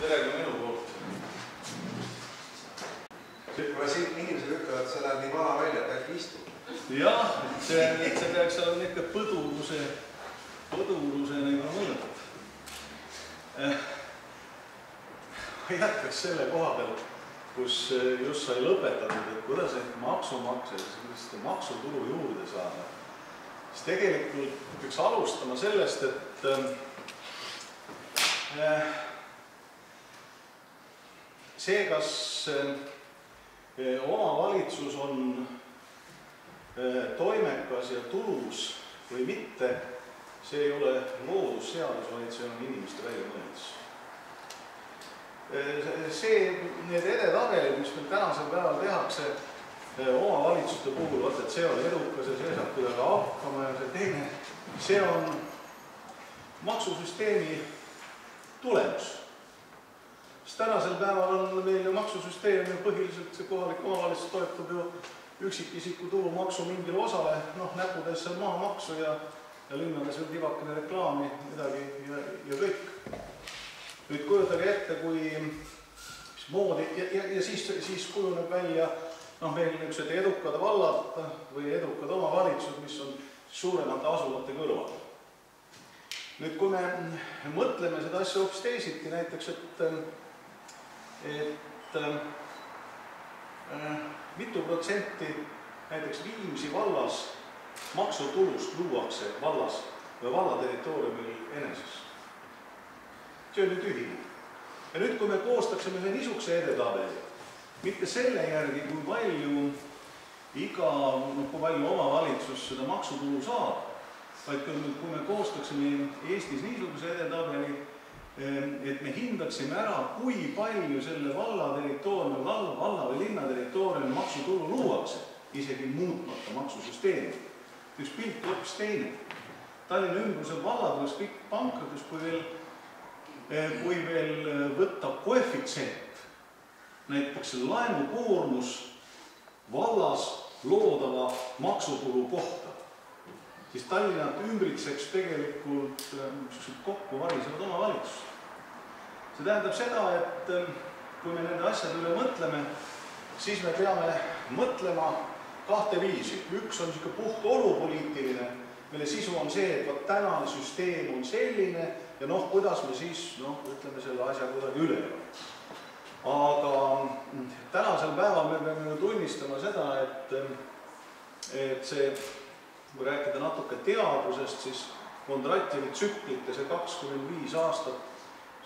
tere ka minu poolt. kuule siin inimesed ütlevad, sa näed nii vana välja, et äkki istud. jah, see, see peaks olema ikka põduruse, põduruse nagu mõõt. ma jätkaks selle koha peal, kus just sai lõpetatud, et kuidas neid maksumaksjaid, kuidas seda maksutulu juurde saada. siis tegelikult peaks alustama sellest, et äh, see, kas äh, omavalitsus on äh, toimekas ja tulus või mitte, see ei ole loodusseadus, vaid see on inimeste väljamõeldis. see, need edetabelid, mis meil tänasel päeval tehakse omavalitsuste puhul, vaata, et see on edukas ja see saab kuidagi hakkama ja see teine, see on maksusüsteemi tulemus sest tänasel päeval on meil ju maksusüsteem ju põhiliselt see kohalik omavalitsus toetub ju üksikisiku tulumaksu mingile osale, noh näppudes seal maamaksu ja, ja linnades veel tibakene reklaami, midagi ja, ja kõik. nüüd kujutage ette, kui mismoodi ja, ja, ja siis, siis kujuneb välja noh, meil niisugused edukad vallad või edukad omavalitsused, mis on suuremate asulate kõrval. nüüd, kui me mõtleme seda asja hoopis teisiti, näiteks et et äh, mitu protsenti näiteks Viimsi vallas maksutulust luuakse vallas või valla territooriumil eneses. see on ju tühine. ja nüüd, kui me koostaksime ühe niisuguse edetabeli, mitte selle järgi, kui palju iga, noh, kui palju omavalitsus seda maksutulu saab, vaid kui me, kui me koostaksime Eestis niisuguse edetabeli, et me hindaksime ära, kui palju selle valla territooriumil, valla, valla või linna territooriumil maksutulu luuakse, isegi muutmata maksusüsteemi. üks pilt hoopis teine. Tallinna ümbruse vallad oleks kõik pankrotis, kui veel, kui veel võtta koefitsient, näiteks laenukoormus vallas loodava maksutulu kohta, siis Tallinnat ümbritseks tegelikult niisugused kokku varisevad omavalitsused see tähendab seda, et kui me nende asjade üle mõtleme, siis me peame mõtlema kahte viisi. üks on niisugune puht olupoliitiline, mille sisu on see, et vot tänane süsteem on selline ja noh, kuidas me siis noh, ütleme selle asja kuidagi üle elame. aga tänasel päeval me peame tunnistama seda, et, et see, kui rääkida natuke teadusest, siis Kondrativi tsüklite see kakskümmend viis aastat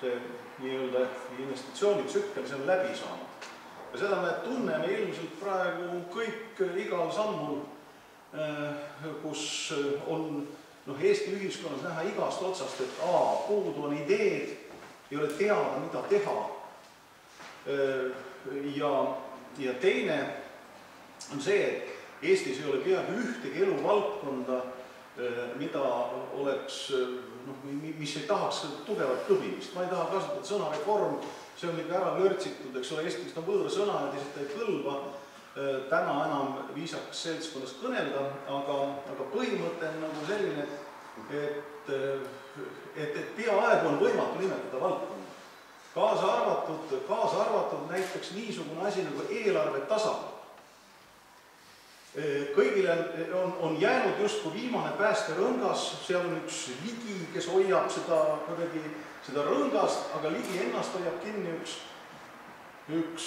see nii-öelda investitsioonitsükkel, see on läbi saanud. ja seda me tunneme ilmselt praegu kõik igal sammul, kus on noh, Eesti ühiskonnas näha igast otsast, et aa, puudu on ideed, ei ole teada, mida teha. ja, ja teine on see, et Eestis ei ole peaaegu ühtegi eluvaldkonda, mida oleks noh, mis ei tahaks tugevat kõbimist, ma ei taha kasutada sõna reform, see on ikka ära lörtsitud, eks ole, eestikeelne on võõrsõna ja teised ei kõlba. Täna enam viisakas seltskonnas kõnelda, aga, aga põhimõte on nagu selline, et, et, et peaaegu on võimatu nimetada valdkonda. kaasa arvatud, kaasa arvatud näiteks niisugune asi nagu eelarve tasakaal kõigile on, on jäänud justkui viimane päästerõngas, seal on üks ligi, kes hoiab seda kuidagi, seda rõngast, aga ligi ennast hoiab kinni üks, üks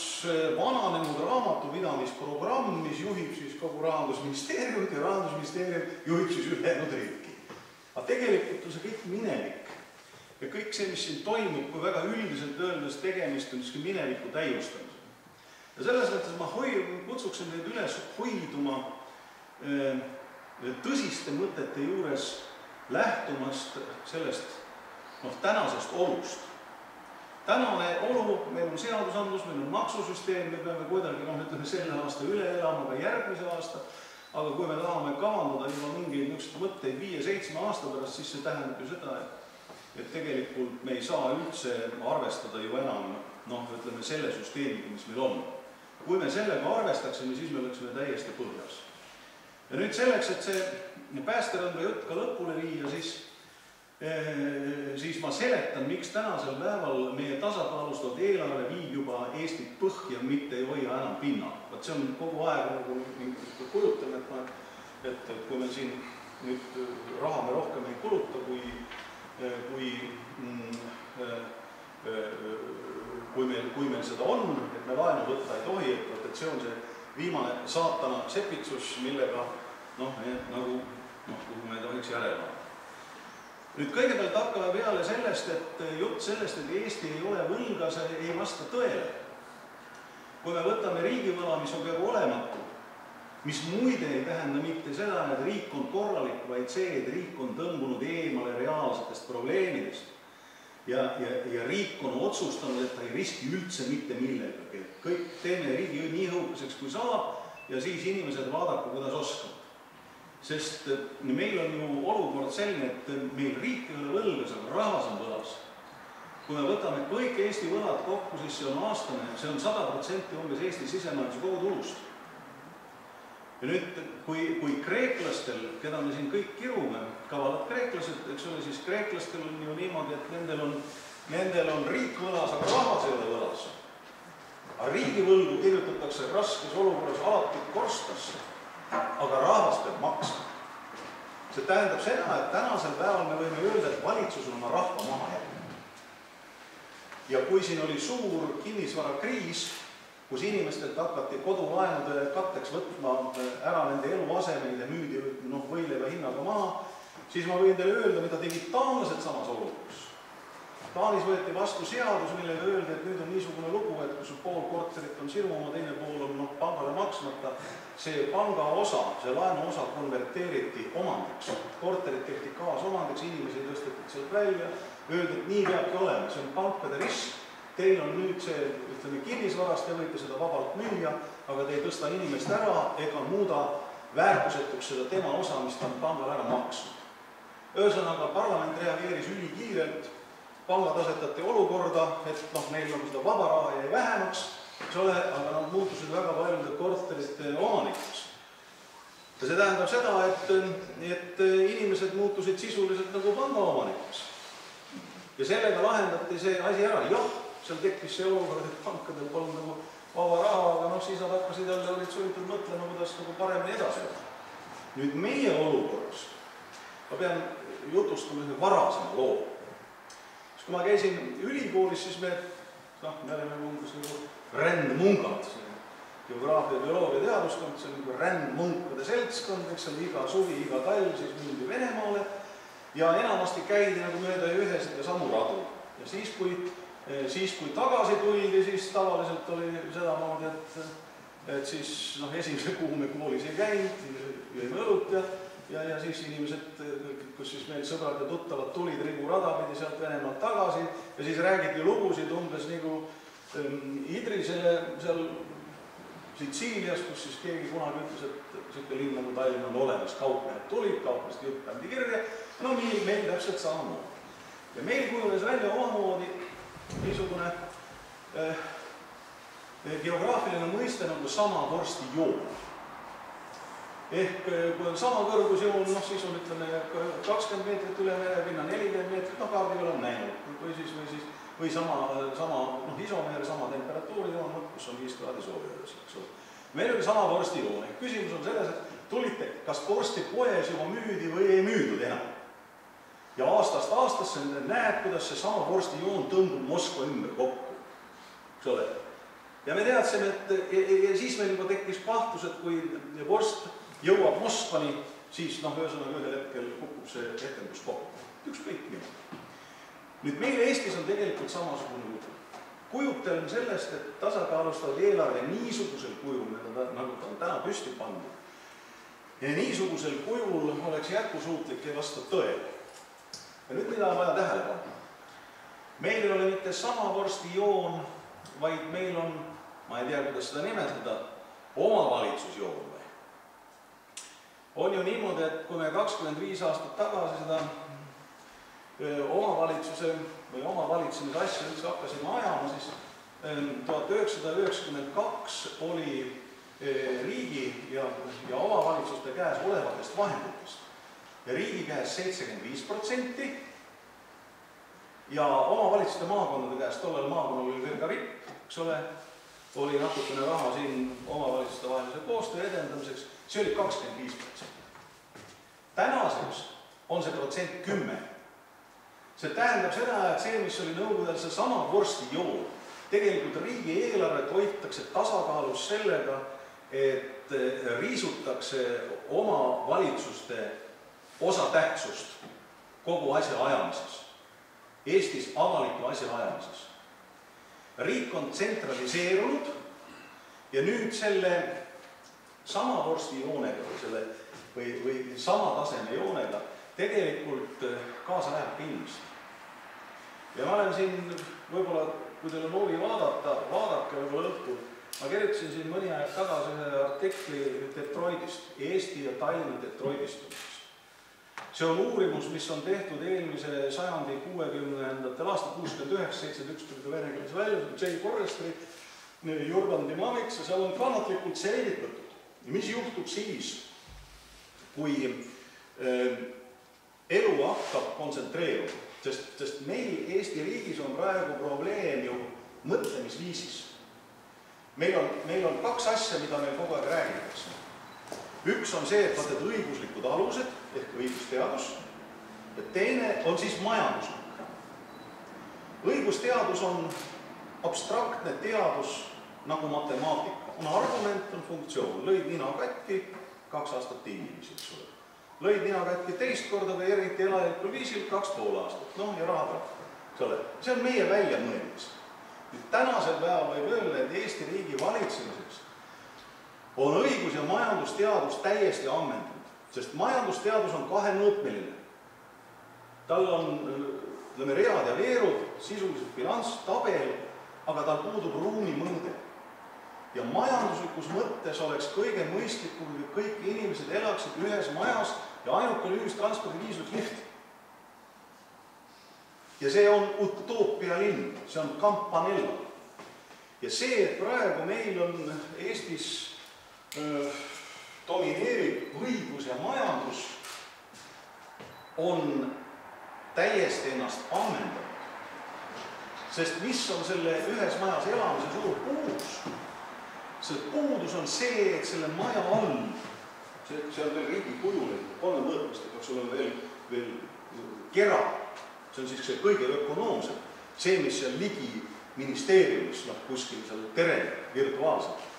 vananenud raamatupidamisprogramm, mis juhib siis kogu Rahandusministeeriumit ja Rahandusministeerium juhib siis ülejäänud riiki. aga tegelikult on see kõik minevik. ja kõik see, mis siin toimub, kui väga üldiselt öeldes tegemist on niisugune mineviku täiustamisega ja selles mõttes ma hoi-, kutsuksin teid üles hoiduma tõsiste mõtete juures lähtumast sellest noh, tänasest olust. tänane olu, meil on seadusandlus, meil on maksusüsteem, me peame kuidagi noh, ütleme selle aasta üle elama ka järgmise aasta, aga kui me tahame kavandada juba mingeid niisuguseid mõtteid viie-seitsme aasta pärast, siis see tähendab ju seda, et et tegelikult me ei saa üldse arvestada ju enam noh, ütleme selle süsteemiga, mis meil on kui me sellega arvestaksime, siis me oleksime täiesti põhjas. ja nüüd selleks, et see päästerõnga jutt ka lõpule viia, siis, siis ma seletan, miks tänasel päeval meie tasakaalust eelarve viib juba Eestit põhja, mitte ei hoia enam pinnal. vot see on kogu aeg nagu kujutelm, et noh, et, kui meil siin nüüd raha me rohkem ei kuluta, kui, kui mm, kui meil, kui meil seda on, et me laenu võtta ei tohi, et vot, et see on see viimane saatana sepitsus, millega noh, nagu noh, kuhu me ei tohiks järele vaadata nüüd kõigepealt hakkame peale sellest, et jutt sellest, et Eesti ei ole võlgas, ei vasta tõele. kui me võtame riigivõla, mis on peaaegu olematu, mis muide ei tähenda mitte seda, et riik on korralik, vaid see, et riik on tõmbunud eemale reaalsetest probleemidest. Ja, ja, ja riik on otsustanud, et ta ei riski üldse mitte millegagi, et kõik teeme riigi nii õhukeseks, kui saab ja siis inimesed vaadaku, kuidas oskavad sest meil on ju olukord selline, et meil riik ei ole võlgas, aga rahvas on võlas. kui me võtame kõik Eesti võlad kokku, siis see on aastane, see on sada protsenti umbes Eesti sisemajanduse kogutulust. Ja nüüd, kui, kui kreeklastel, keda me siin kõik kirume, kavalad kreeklased, eks ole, siis kreeklastel on ju niimoodi, et nendel on, nendel on riik võlas, aga rahvas ei ole võlas. aga riigivõlgu kirjutatakse raskes olukorras alati korstnasse aga rahvas peab maksma. see tähendab seda, et tänasel päeval me võime öelda, et valitsus on oma rahva maha jätnud. ja kui siin oli suur kinnisvarakriis, kus inimestelt hakati kodulaenude katteks võtma ära nende eluasemeid ja müüdi noh, võileiva hinnaga maha, siis ma võin teile öelda, mida tegid taanlased samas olukorras Taanis võeti vastu seadus, millega öeldi, et nüüd on niisugune lugu, et kui sul pool korterit on sinu oma, teine pool on noh, pangale maksmata, see panga osa, see laenu osa konverteeriti omandiks. korterid tehti kaasomandiks, inimesi tõsteti sealt välja, öeldi, et nii peabki olema, see on pankade risk. Teil on nüüd see, ütleme, kinnisvarast, te võite seda vabalt müüa, aga te ei tõsta inimest ära ega muuda väärtusetuks seda tema osa, mis ta on pangale ära maksnud. ühesõnaga, parlament reageeris ülikiirelt pangad asetati olukorda, et noh, neil nagu seda vaba raha jäi vähemaks, eks ole, aga nad muutusid väga paljude korterite omanikuks. ja see tähendab seda, et, et inimesed muutusid sisuliselt nagu pangaomanikuks. ja sellega lahendati see asi ära, jah, seal tekkis see olukord, et pankadel polnud nagu vaba raha, aga noh, siis nad hakkasid jälle, olid sunnitud mõtlema, kuidas nagu paremini edasi elada. nüüd meie olukorras ma pean jutustama ühe varasema loo kui ma käisin ülikoolis, siis me, noh, me olime umbes nagu rändmungad, geograafia, bioloogia teaduskond, see on nagu rändmunkade seltskond, eks ole, iga suvi, iga talv siis mindi Venemaale ja enamasti käidi nagu mööda ühesid ja samu radu. ja siis, kui, siis kui tagasi tuldi, siis tavaliselt oli sedamoodi, et, et siis noh, esimese kuu me koolis ei käinud, jõime õlut ja ja, ja siis inimesed, kus siis meil sõbrad ja tuttavad tulid riburada pidi sealt Venemaalt tagasi ja siis räägiti lugusid umbes nagu ähm, Idrisele seal Sitsiilias, kus siis keegi kunagi ütles, et niisugune linn nagu Tallinn on olemas, kaupmehed tulid, kaupmeeste jutt pandi kirja, no nii, meil täpselt samamoodi. ja meil kujunes välja omamoodi niisugune äh, geograafiline mõiste nagu sama vorstijoon ehk eh, kui on sama kõrgusjoon, noh siis on ütleme kakskümmend meetrit üle merepinna, nelikümmend meetrit, noh kaardi peal on näinud, või siis, või siis, või sama, sama noh, isomeer, sama temperatuurijoon, noh kus on viis kraadi soojus, eks ole. meil oli sama vorstijoon, ehk küsimus on selles, et tulite, kas vorsti poes juba müüdi või ei müüdud enam. Ja aastast aastasse näed, kuidas seesama vorstijoon tõmbub Moskva ümber kokku, eks ole. ja me teadsime, et ja, ja siis meil juba tekkis kahtlus, et kui vorst jõuab Moskvani, siis noh, ühesõnaga ühel hetkel kukub see etendus kokku, ükskõik millal. nüüd meil Eestis on tegelikult samasugune lugu. kujutelm sellest, et tasakaalustatud eelarve niisugusel kujul, nagu ta on täna püsti pandud, niisugusel kujul oleks jätkusuutlik, ei vasta tõele. Ja nüüd, mida on vaja tähele panna. meil ei ole mitte sama vorstijoon, vaid meil on, ma ei tea, kuidas seda nimetada, omavalitsusjoon on ju niimoodi, et kui me kakskümmend viis aastat tagasi seda omavalitsuse või omavalitsemise asja üldse hakkasime ajama, siis tuhat üheksasada üheksakümmend kaks oli riigi ja, ja omavalitsuste käes olevatest vahenditest ja riigi käes seitsekümmend viis protsenti ja omavalitsuste maakondade käest, tollel maakonnal oli veel ka ripp, eks ole, oli natukene raha siin omavalitsuste vahelise koostöö edendamiseks, see oli kakskümmend viis protsenti. tänaseks on see protsent kümme. see tähendab seda, et see, mis oli nõukogude ajal seesama vorstijoon, tegelikult riigieelarvet hoitakse tasakaalus sellega, et riisutakse omavalitsuste osatähtsust kogu asja ajamises, Eestis avaliku asja ajamises. riik on tsentraliseerunud ja nüüd selle sama vorstijoonega või selle või, või sama taseme joonega tegelikult kaasa lähebki inimesed. ja ma olen siin võib-olla, kui teil on huvi vaadata, vaadake võib-olla õhtul, ma kirjutasin siin mõni aeg tagasi ühe artikli Detroitist, Eesti ja Tallinna Detroitistumisest. See on uurimus, mis on tehtud eelmise sajandi kuuekümnendatel aastatel, kuuskümmend üheksa, seitsekümmend üks tuli ta vene keeles välja, J Forestry, Urban Dynamics ja seal on kannatlikult selgitatud, mis juhtub siis, kui äh, elu hakkab kontsentreeruma, sest, sest meil Eesti riigis on praegu probleem ju mõtlemisviisis. meil on, meil on kaks asja, mida meil kogu aeg räägitakse. Üks on see, et vaata, et õiguslikud alused ehk õigusteadus. Ja teine on siis majanduslik. õigusteadus on abstraktne teadus nagu matemaatika, on argument, on funktsioon, lõid nina katki, kaks aastat tingimisi, eks ole. Lõid nina katki teist korda või eriti elajalikul viisil kaks pool aastat, noh ja rahatrahv, eks ole, see on meie väljamõeldis. nüüd tänasel päeval võib öelda, et Eesti riigi valitsemiseks on õigus- ja majandusteadus täiesti ammendunud, sest majandusteadus on kahemõõtmeline. tal on, ütleme, read ja veerud, sisuliselt bilanss, tabel, aga tal puudub ruumimõõde ja majanduslikus mõttes oleks kõige mõistlikum, kui kõik inimesed elaksid ühes majas ja ainukene ühistranspordiviis oleks lift. ja see on utoopia linn, see on Campanella. ja see, et praegu meil on Eestis domineerib õigus ja majandus, on täiesti ennast ammendanud. sest mis on selle ühes majas elamise suur puudus? see puudus on see, et selle maja all, see, see on veel riigi kujunenud, kolmemõõtmest peaks olema veel, veel kera. see on siis see kõige ökonoomsem, see, mis seal ligi ministeeriumis, noh, kuskil seal terel virtuaalselt.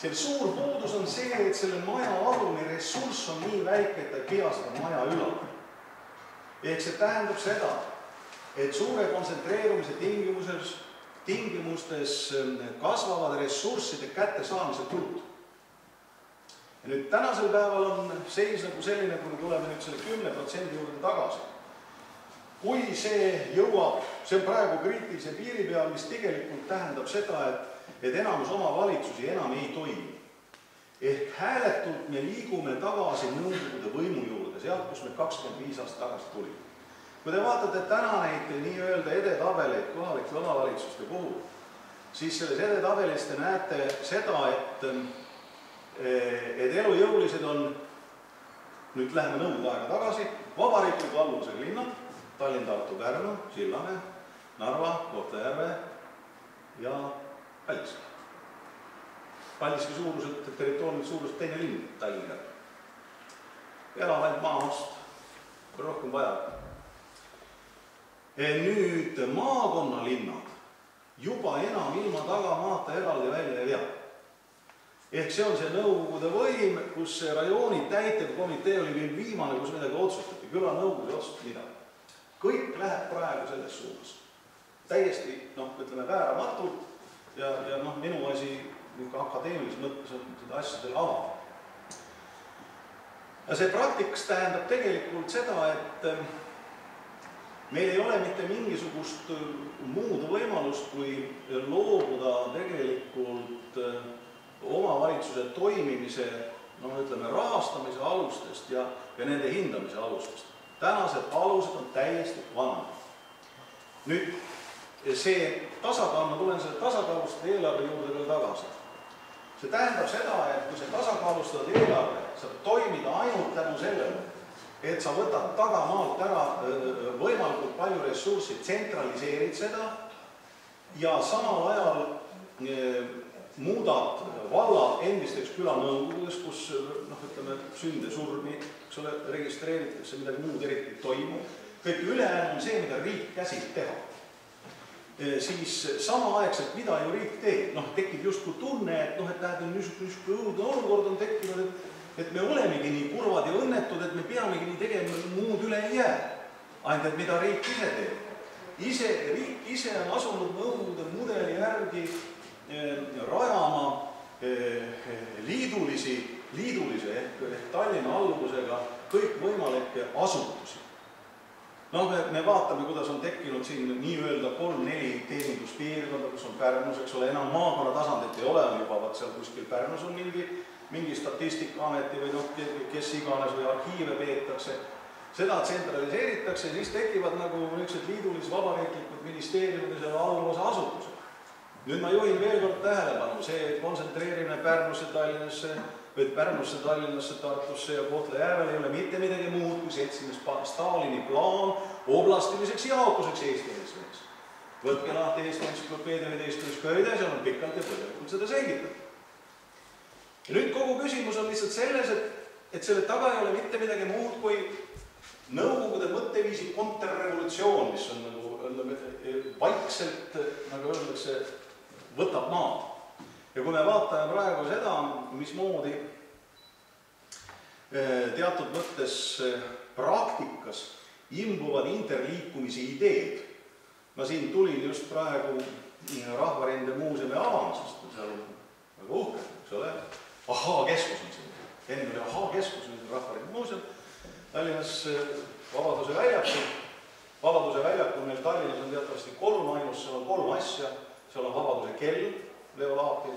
Selle suur puudus on see, et selle maja alune ressurss on nii väike, et ta ei pea seda maja ülal. ehk see tähendab seda, et suure kontsentreerumise tingimuses tingimustes kasvavad ressursside kättesaamise kulud. ja nüüd tänasel päeval on seis nagu selline, kui me tuleme nüüd selle kümne protsendi juurde tagasi. kui see jõuab, see on praegu kriitilise piiri peal, mis tegelikult tähendab seda, et, et enamus omavalitsusi enam ei toimi. ehk hääletult me liigume tagasi Nõukogude võimu juurde, sealt, kus me kakskümmend viis aastat tagasi tulime kui te vaatate täna neid nii-öelda edetabeleid kohalike omavalitsuste puhul, siis selles edetabelis te näete seda, et, et elujõulised on, nüüd läheme Nõukogude aega tagasi, vabariikliku alluvusega linnad, Tallinn, Tartu, Pärnu, Sillamäe, Narva, Kohtla-Järve ja Paldiski. Paldiski suuruselt, territooriumilt suuruselt teine linn Tallinna elab ainult maaost, rohkem vaja nüüd maakonnalinnad juba enam ilma tagamaata eraldi välja ei vea. ehk see on see Nõukogude võim, kus see rajooni täitevkomitee oli viimane, kus midagi otsustati, külanõukogu ei otsusta midagi. kõik läheb praegu selles suunas. täiesti noh, ütleme vääramatult ja, ja noh, minu asi niisugune akadeemilises mõttes on seda asjadele avada. ja see praktikas tähendab tegelikult seda, et meil ei ole mitte mingisugust muud võimalust, kui loobuda tegelikult omavalitsuse toimimise, noh, ütleme rahastamise alustest ja, ja nende hindamise alustest. tänased alused on täiesti vanad. nüüd see tasakaal, ma tulen selle tasakaalustatud eelarve juurde veel tagasi. see tähendab seda, et kui see tasakaalustatud eelarve saab toimida ainult tänu sellele, et sa võtad tagamaalt ära võimalikult palju ressurssi, tsentraliseerid seda ja samal ajal muudad valla endisteks külanõukogudes, kus noh, ütleme sünde, surmi, eks ole, registreeritakse, midagi muud eriti ei toimu. kõik ülejäänu on see, mida riik käsib teha. Siis samaaegselt, mida ju riik teeb, noh, tekib justkui tunne, et noh, et näed, niisugune, niisugune õudne olukord on tekkinud, et et me olemegi nii kurvad ja õnnetud, et me peamegi nii tegema, muud üle ei jää. ainult, et mida riik ise teeb. ise, riik ise on asunud Nõukogude mudeli järgi eh, rajama eh, liidulisi, liidulise ehk, ehk Tallinna alluvusega kõikvõimalikke asutusi. Noh, me, me vaatame, kuidas on tekkinud siin nii-öelda kolm-neli teeninduspiirkonda, kus on Pärnus, eks ole, enam maakonna tasandit ei ole, on juba vot seal kuskil Pärnus on mingi mingi Statistikaameti või noh, kes iganes või arhiive peetakse, seda tsentraliseeritakse siis tekivad nagu niisugused liidulis-vabariiklikud ministeeriumid ja alluvuse asutused. nüüd ma juhin veel kord tähelepanu, see kontsentreerimine Pärnusse, Tallinnasse või Pärnusse, Tallinnasse, Tartusse ja Kohtla-Järvele ei ole mitte midagi muud kui seltsimees Stalini plaan oblastiliseks jaotuseks Eesti NSV-s. võtke lahti Eesti entsüklopeedia üheteistkümnes seal on pikalt ja põhjalikult seda selgitatud ja nüüd kogu küsimus on lihtsalt selles, et, et selle taga ei ole mitte midagi muud kui Nõukogude mõtteviisi kontrrevolutsioon, mis on nagu ütleme, vaikselt, nagu öeldakse, võtab maad. ja kui me vaatame praegu seda, mismoodi teatud mõttes eh, praktikas imbuvad interliikumise ideed, ma siin tulin just praegu Rahvarinde muuseumi avamisest, seal on väga uhke, eks ole ahhaa-keskus on siin. enne oli ahhaa-keskus, nüüd on Rahvarinne muuseum. Tallinnas äh, Vabaduse väljakul. Vabaduse väljakul meil Tallinnas on teatavasti kolm ainus, seal on kolm asja. seal on Vabaduse kell Leo Laapil,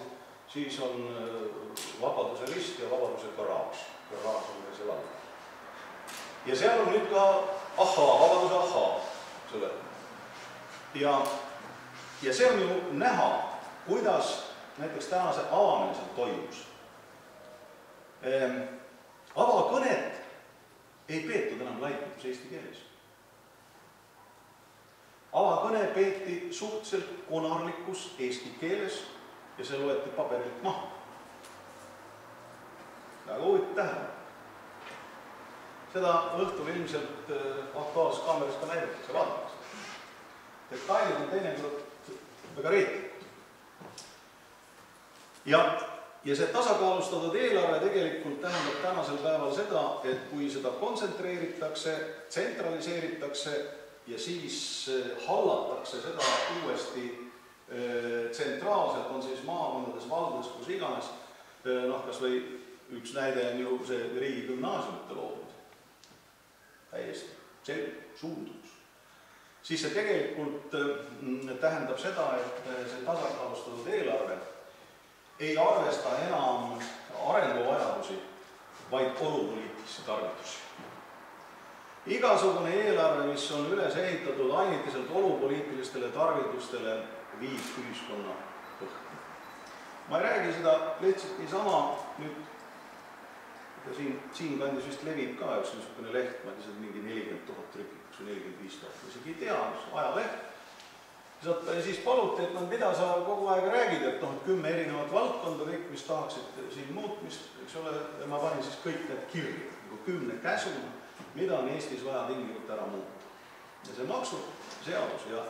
siis on äh, Vabaduse rist ja Vabaduse garaaž. garaaž on meil seal all. ja seal on nüüd ka ahhaa, Vabaduse ahhaa, eks ole. ja, ja see on ju näha, kuidas näiteks tänase avamisel toimus Ehm, avakõnet ei peetud enam laitmatus eesti keeles. avakõne peeti suhteliselt konarlikus eesti keeles ja see loeti paberilt maha. väga huvitav tähele. seda õhtul ilmselt äh, Aktuaalses Kaameras ka näidatakse, vaadatakse. detailid on teinekord väga reetlikud. ja ja see tasakaalustatud eelarve tegelikult tähendab tänasel päeval seda, et kui seda kontsentreeritakse, tsentraliseeritakse ja siis äh, hallatakse seda uuesti tsentraalselt, on siis maakondades, valdades, kus iganes, äh, noh, kas või üks näide on ju see riigigümnaasiumite loomine. täiesti selge suundumus. siis see tegelikult tähendab seda, et see tasakaalustatud eelarve ei arvesta enam arenguvajadusi, vaid olupoliitilisi tarvitusi. igasugune eelarve, mis on üles ehitatud ainitiselt olupoliitilistele tarvidustele, viib ühiskonna põhja. ma ei räägi seda lihtsalt niisama nüüd, ja siin, siinkandis vist levib ka üks niisugune leht, ma on mingi nelikümmend tuhat või nelikümmend viis tuhat, ma isegi ei tea, ajaleht ja siis paluti, et noh, mida sa kogu aeg räägid, et noh, et kümme erinevat valdkonda, kõik, mis tahaksid siin muutmist, eks ole, ja ma panin siis kõik need kirja, nagu kümne käsuna, mida on Eestis vaja tingimata ära muuta. ja see maksuseadus ja,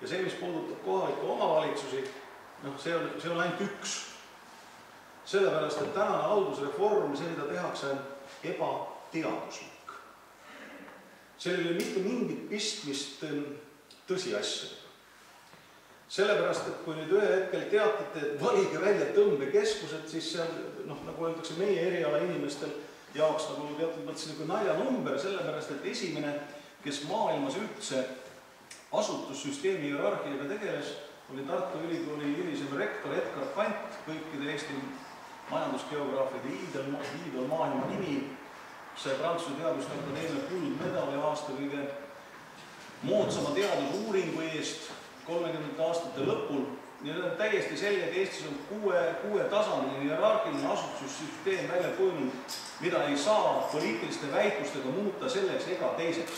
ja see, mis puudutab kohalikke omavalitsusi, noh, see on, see on ainult üks. sellepärast, et tänane haldusreform, see, mida tehakse, on ebateaduslik. sellel ei ole mitte mingit pistmist tõsiasjadega sellepärast, et kui nüüd ühel hetkel teatate, et valige välja tõmbekeskused, siis on noh, nagu öeldakse meie eriala inimestel jaoks nagu teatud mõttes nagu naljanumber, sellepärast et esimene, kes maailmas üldse asutussüsteemi hierarhiaga tegeles, oli Tartu Ülikooli hilisem rektor Edgar Kant, kõikide Eesti majandusgeograafide iidol, iidol maailma nimi, sai Prantsuse Teaduste Akadeemia kuldmedali aasta kõige moodsama teadusuuringu eest kolmekümnendate aastate lõpul Need on täiesti selge, et Eestis on kuue, kuuetasandiline hierarhiline asutussüsteem välja kujunenud, mida ei saa poliitiliste väitlustega muuta selleks ega teiseks.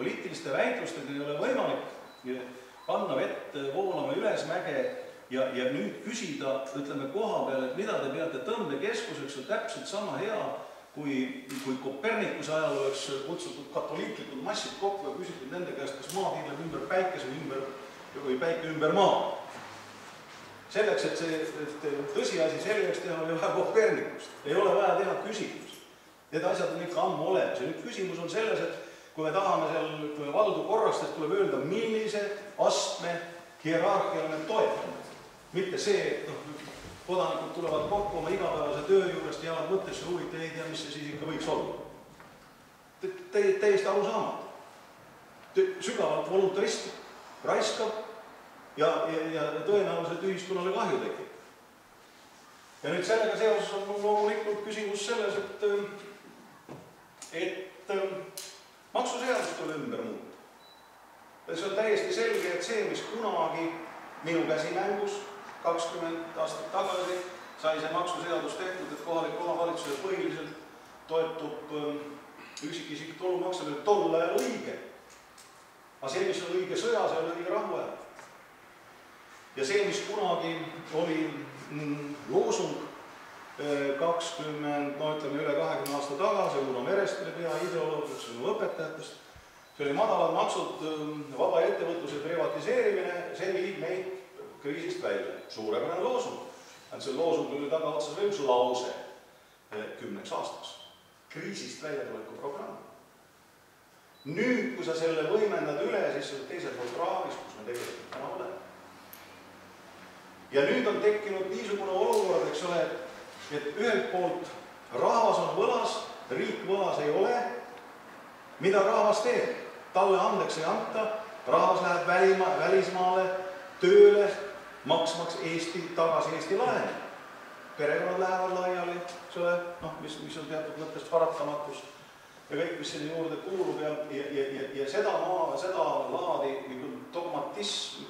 Poliitiliste väitlustega ei ole võimalik panna vett voolama ülesmäge ja, ja nüüd küsida, ütleme koha peal, et mida te peate tõmbekeskuseks, on täpselt sama hea, kui, kui Kopernikuse ajal oleks kutsutud katoliiklikud massid kokku ja küsitud nende käest, kas maa tiirleb ümber päikese ümber, või päike ümber maa. Selleks, et see, et tõsiasi selgeks teha, oli vaja Kopernikust, ei ole vaja teha küsimusi. Need asjad on ikka ammu olemas. Ja nüüd küsimus on selles, et kui me tahame seal, kui me valdu korrastada, tuleb öelda, millise astme hierarhiale me toetame. mitte see, noh, kodanikud tulevad kokku oma igapäevase töö juurest, jäävad mõttesse, huvitav, ei tea, mis see siis ikka võiks olla. täiesti arusaamatu. sügavalt voluntaristlik, raiskav ja, ja, ja tõenäoliselt ühiskonnale kahju tekib. ja nüüd sellega seoses on mul loomulikult küsimus selles, et, et maksuseadust tuleb ümber muuta. see on täiesti selge, et see, mis kunagi minu käsimängus kakskümmend aastat tagasi sai see maksuseadus tehtud, et kohalik omavalitsusel põhiliselt toetub üksikisiku tulumaks, oli tol ajal õige. aga see, mis on õige sõjas, ole õige rahu ajal ja see, mis kunagi oli mm, loosung kakskümmend, no ütleme üle kahekümne aasta tagasi, Uno Merest oli peaideoloog, üks minu õpetajatest, see oli madalad maksud, mm, vaba ettevõtluse privatiseerimine, see viib meid kriisist välja. suurepärane loosung. ainult selle loosungi oli taga otsas veel üks lause eh, kümneks aastaks. kriisist väljatuleku programm. nüüd, kui sa selle võimendad üle, siis sa oled teisel pool kraavis, kus me tegelikult täna oleme ja nüüd on tekkinud niisugune olukord, eks ole, et ühelt poolt rahvas on võlas, riik võlas ei ole. mida rahvas teeb? talle andeks ei anta, rahvas läheb välima, välismaale tööle, maksmaks Eesti, tagasi Eesti laene. perekonnad lähevad laiali, eks ole, noh, mis, mis on teatud mõttes paratamatus ja kõik, mis sinna juurde kuulub ja, ja, ja, ja, ja seda maa, seda laadi nagu dogmatism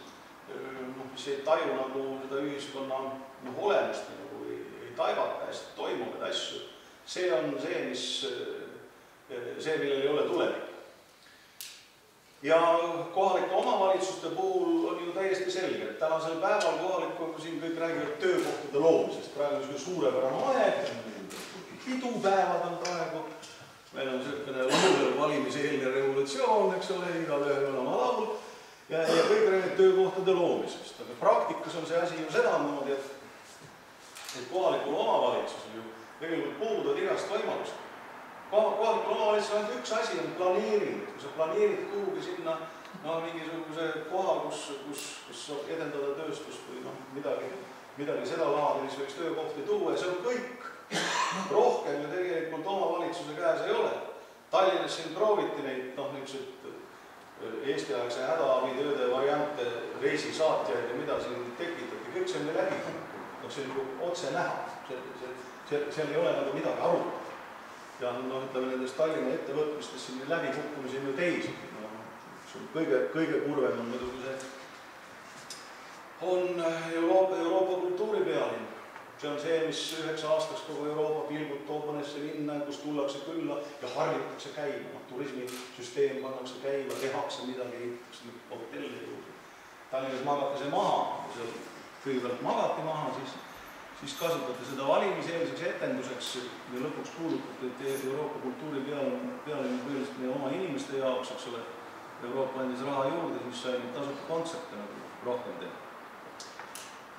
noh, mis ei taju nagu seda ühiskonna noh, olemust nagu taibata hästi toimuvaid asju, see on see, mis, see, millel ei ole tulevikku. ja kohalike omavalitsuste puhul on ju täiesti selge, et tänasel päeval kohaliku, siin kõik räägivad töökohtade loomisest, praegu on niisugune suurepärane aeg, pidupäevad on praegu, meil on niisugune valimiseelne revolutsioon, eks ole, igalühel on oma laul ja, ja kõik räägivad töökohtade loomisest, aga praktikas on see asi ju sedamoodi, et et kohalikul omavalitsusel ju tegelikult puuduvad igast võimalust. kohalikul omavalitsusel ainult üks asi on planeering, kui sa planeerid kuhugi sinna no mingisuguse koha, kus, kus, kus edendada tööstust või noh, midagi, midagi seda laadi, mis võiks töökohti tuua ja see on kõik. rohkem ju tegelikult omavalitsuse käes ei ole. Tallinnas siin prooviti neid noh, niisuguseid Eesti-aegse hädaabitööde variante, reisisaatjaid ja mida siin tekitati, kõik see on läbi. Noh, see on ju otse näha, see, see, see, seal ei ole nagu midagi arutada. ja noh, ütleme nendest Tallinna ettevõtmistest siin läbikukkumisi on ju teisigi, no kõige, kõige kurvem on muidugi see, on Euroopa, Euroopa kultuuripealinn. See on see, mis üheks aastaks kogu Euroopa pilgud toob mõnesse linna, kus tullakse külla ja harjutakse käima, noh turismisüsteem pannakse käima, tehakse midagi, ehitatakse hotelle juurde. Tallinnas magate see maha, seal kõigepealt magati maha, siis, siis kasutate seda valimiseelseks etenduseks ja lõpuks kuulutate, et Euroopa kultuuri peal, pealinn põhiliselt meie oma inimeste jaoks, eks ole. Euroopa andis raha juurde, siis sai neid tasuta kontserte nagu rohkem teha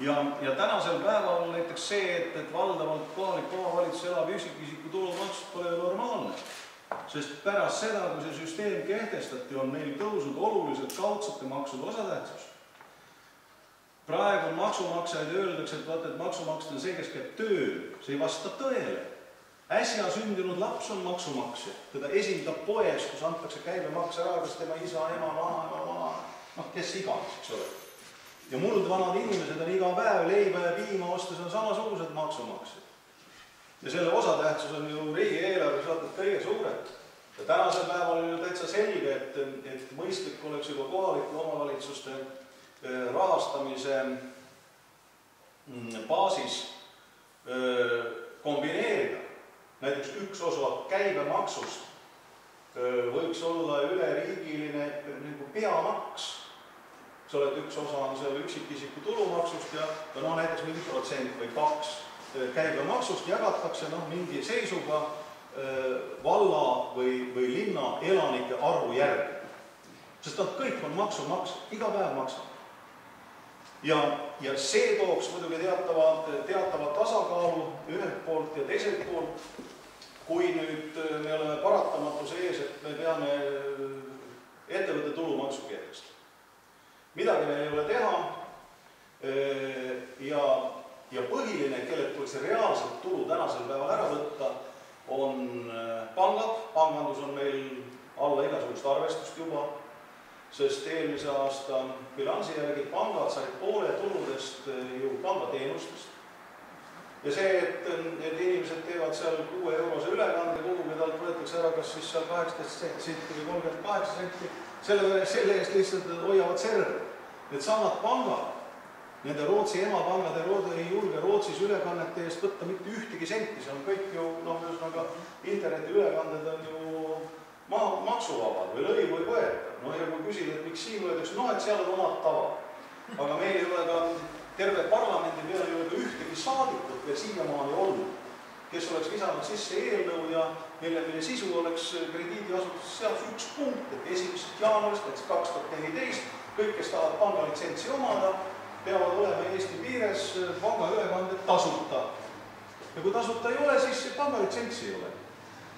ja, ja tänasel päeval näiteks see, et, et valdavalt kohalik omavalitsus elab üksikisiku tulumaksust, pole normaalne. sest pärast seda, kui see süsteem kehtestati, on meil tõusnud oluliselt kaudsete maksude osatähtsus. Praegu maksumaksjaid, öeldakse, et vaata, et maksumaksja on see, kes käib tööl, see ei vasta tõele. äsja sündinud laps on maksumaksja, teda esindab poes, kus antakse käibemaks ära, kas tema isa, ema, vanaema, vana, noh, kes iganes, eks ole ja muldvanad inimesed on iga päev leiba ja piima ostes on samasugused maksumaksjad. ja selle osatähtsus on ju riigieelarves vaata kõige suurem. ja tänasel päeval on ju täitsa selge, et, et mõistlik oleks juba kohalike omavalitsuste rahastamise mm, baasis öö, kombineerida. näiteks üks osa käibemaksust öö, võiks olla üleriigiline nagu peamaks. eks ole, et üks osa on seal üksikisiku tulumaksust ja, ja noh, näiteks mingi protsent või kaks käibemaksust jagatakse noh, mingi seisuga valla või, või linna elanike arvu järgi. sest nad kõik on maksumaksjad, iga päev maksavad. Ja, ja see tooks muidugi teatava, teatava tasakaalu ühelt poolt ja teiselt poolt, kui nüüd me oleme paratamatuse ees, et me peame ettevõtte tulumaksu kehtestama. midagi meil ei ole teha ja, ja põhiline, kellelt tuleks reaalselt tulu tänasel päeval ära võtta on äh, pangad, pangandus on meil alla igasugust arvestust juba, sest eelmise aasta bilansi järgi pangad said poole tuludest äh, ju pangateenustest. ja see, et, et inimesed teevad seal kuue eurose ülekande, kuhugi talt võetakse ära kas siis seal kaheksateist senti või kolmkümmend kaheksa senti, selle, selle eest lihtsalt hoiavad serve. Needsamad pangad Nende Rootsi emapangad ei julge Rootsis ülekannete eest võtta mitte ühtegi senti, see on kõik ju noh, ühesõnaga internetiülekanded on ju maa, maksuvabad või lõivu ei võeta. no ja kui küsida, et miks siin võetakse, noh, et seal on omad tavad. aga meil ei ole ka terve parlamendi peale ei ole ka ühtegi saadikut veel siiamaani olnud, kes oleks lisanud sisse eelnõu ja mille, mille sisu oleks krediidiasutuse seaduse üks punkt, et esimesest jaanuarist näiteks kaks tuhat neliteist kõik, kes tahavad pangalitsentsi omada, peavad olema Eesti piires pangaülekanded tasuta. ja kui tasuta ei ole, siis pangalitsentsi ei ole.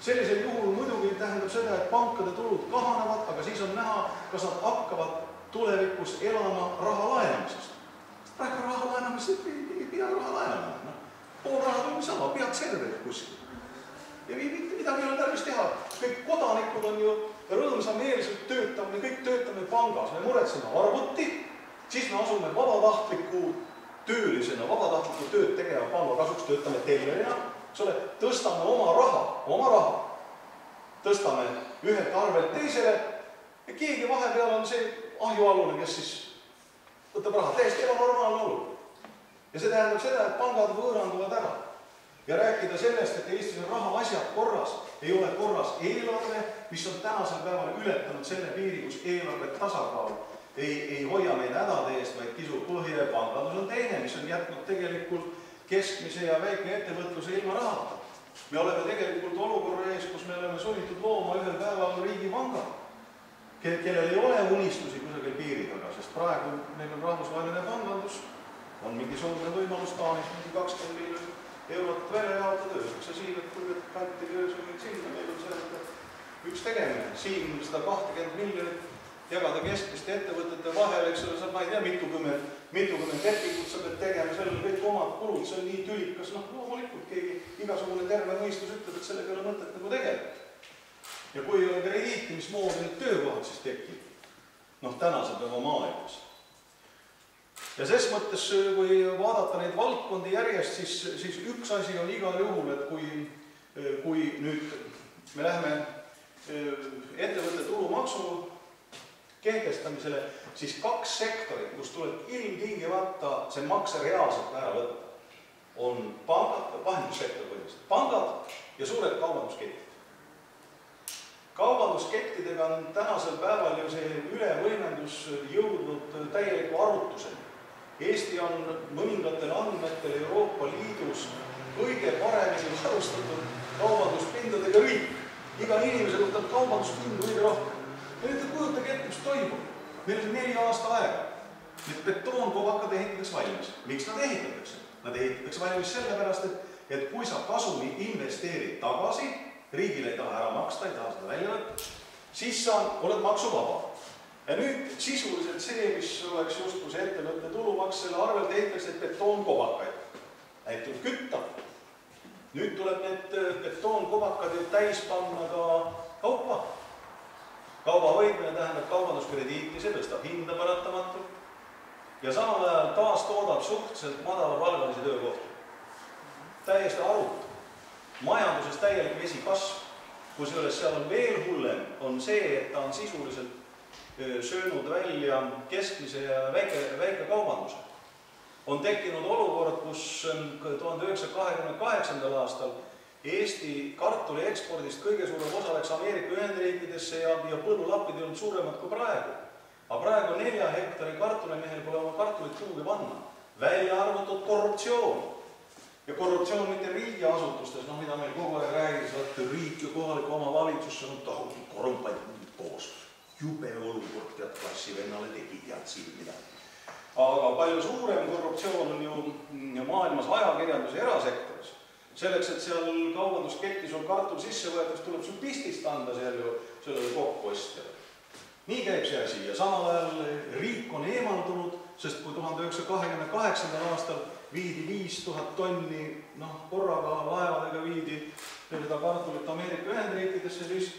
Sellisel juhul muidugi tähendab seda, et pankade tulud kahanevad, aga siis on näha, kas nad hakkavad tulevikus elama raha laenamisest. praegu raha laenamisest ei, ei pea raha laenama, noh. pool raha tuleb niisama, pead serverid kuskil. ja mitte midagi ei ole tarvis teha, kõik kodanikud on ju rõõmsameelselt töötame, kõik töötame pangas, me muretseme arvuti siis me asume vabatahtliku töölisena, vabatahtlikku tööd tegema panga kasuks, töötame tellerina, eks ole, tõstame oma raha, oma raha, tõstame ühelt arvelt teisele ja keegi vahepeal on see ahjualune, kes siis võtab raha, täiesti ebanormaalne olukord. ja see tähendab seda, et pangad võõranduvad ära. ja rääkida sellest, et Eestis on rahaasjad korras, ei ole korras eelarve, mis on tänasel päeval ületanud selle piiri, kus eelarve tasakaal ei, ei hoia meid hädade eest, vaid kisub põhja ja pangandus on teine, mis on jätnud tegelikult keskmise ja väikeettevõtluse ilma rahata. me oleme tegelikult olukorra ees, kus me oleme sunnitud looma ühel päeval riigipanga, kellel ei ole unistusi kusagil piiri taga, sest praegu meil on rahvusvaheline pangandus, on mingisugune võimalus Taanis mingi kakskümmend miljonit eurot välja jaotada, öeldakse siin, et kuulge, et kantige öösel sinna, meil on seal üks tegemine, siin seda kahtekümmet miljonit jagada keskmiste ettevõtete vahel, eks ole, sa, ma ei tea, mitukümmend, mitukümmend lepingut sa pead tegema, sellel on kõik omad kulud, see on nii tülikas, noh, loomulikult keegi, igasugune terve mõistus ütleb, et sellega ei ole mõtet nagu tegeleda. ja kui ei ole krediiti, mismoodi need töökohad siis tekib? noh, tänase päeva maailmas. ja ses mõttes, kui vaadata neid valdkondi järjest, siis, siis üks asi on igal juhul, et kui, kui nüüd me läheme eh, ettevõtte tulumaksu kehtestamisele, siis kaks sektorit, kus tuleb ilmtingimata see makse reaalselt ära võtta, on pangad, vahendussektor põhimõtteliselt, pangad ja suured kaubandusketid. kaubanduskettidega on tänasel päeval ju see ülevõimendus jõudnud täieliku arutuseni. Eesti on mõningatel andmetel Euroopa Liidus kõige paremini varustatud kaubanduspindadega riik. iga inimese võtab kaubanduspindu kõige rohkem ja nüüd kujutage ette, mis toimub. Meil on neli aasta aega. Need betoonkobakad ehitatakse valmis. miks nad ehitatakse? Nad ehitatakse valmis sellepärast, et, et kui sa kasumi investeerid tagasi, riigile ei taha ära maksta, ei taha seda välja võtta, siis sa oled maksuvaba. ja nüüd sisuliselt see, mis oleks justkui see ettevõtte tulumaks, selle arvelt ehitatakse betoonkobakaid. Neid tuleb kütta. nüüd tuleb need betoonkobakad ju täis panna ka kaupa kauba hoidmine tähendab kaubanduskrediiti, see tõstab hinda paratamatult ja samal ajal taastoodab suhteliselt madalapalgalisi töökohti. täiesti arutu. majanduses täielik vesikasv, kusjuures seal on veel hullem, on see, et ta on sisuliselt söönud välja keskmise ja väike, väikekaubanduse. on tekkinud olukord, kus tuhande üheksasaja kahekümne kaheksandal aastal Eesti kartuli ekspordist kõige suurem osa läks Ameerika Ühendriikidesse ja, ja põllulappid ei olnud suuremad kui praegu. aga praegu nelja hektari kartulimehel pole oma kartulit kuhugi panna, välja arvatud korruptsioon. ja korruptsioon mitte riigiasutustes, noh, mida meil kogu aeg räägitakse, et riik ja kohalik omavalitsus, see on tohutult korrumpantud koos. jube olukord, tead, klassivennale tegi, tead siin midagi aga palju suurem korruptsioon on ju maailmas ajakirjanduse erasektoris. Selleks, et seal kaubandusketti sul kartul sisse võetakse, tuleb sul pistist anda seal ju sellele kokkuostjale. nii käib see asi ja samal ajal riik on eemaldunud, sest kui tuhande üheksasaja kahekümne kaheksandal aastal viidi viis tuhat tonni, noh, korraga laevadega viidi seda kartulit Ameerika Ühendriikidesse, siis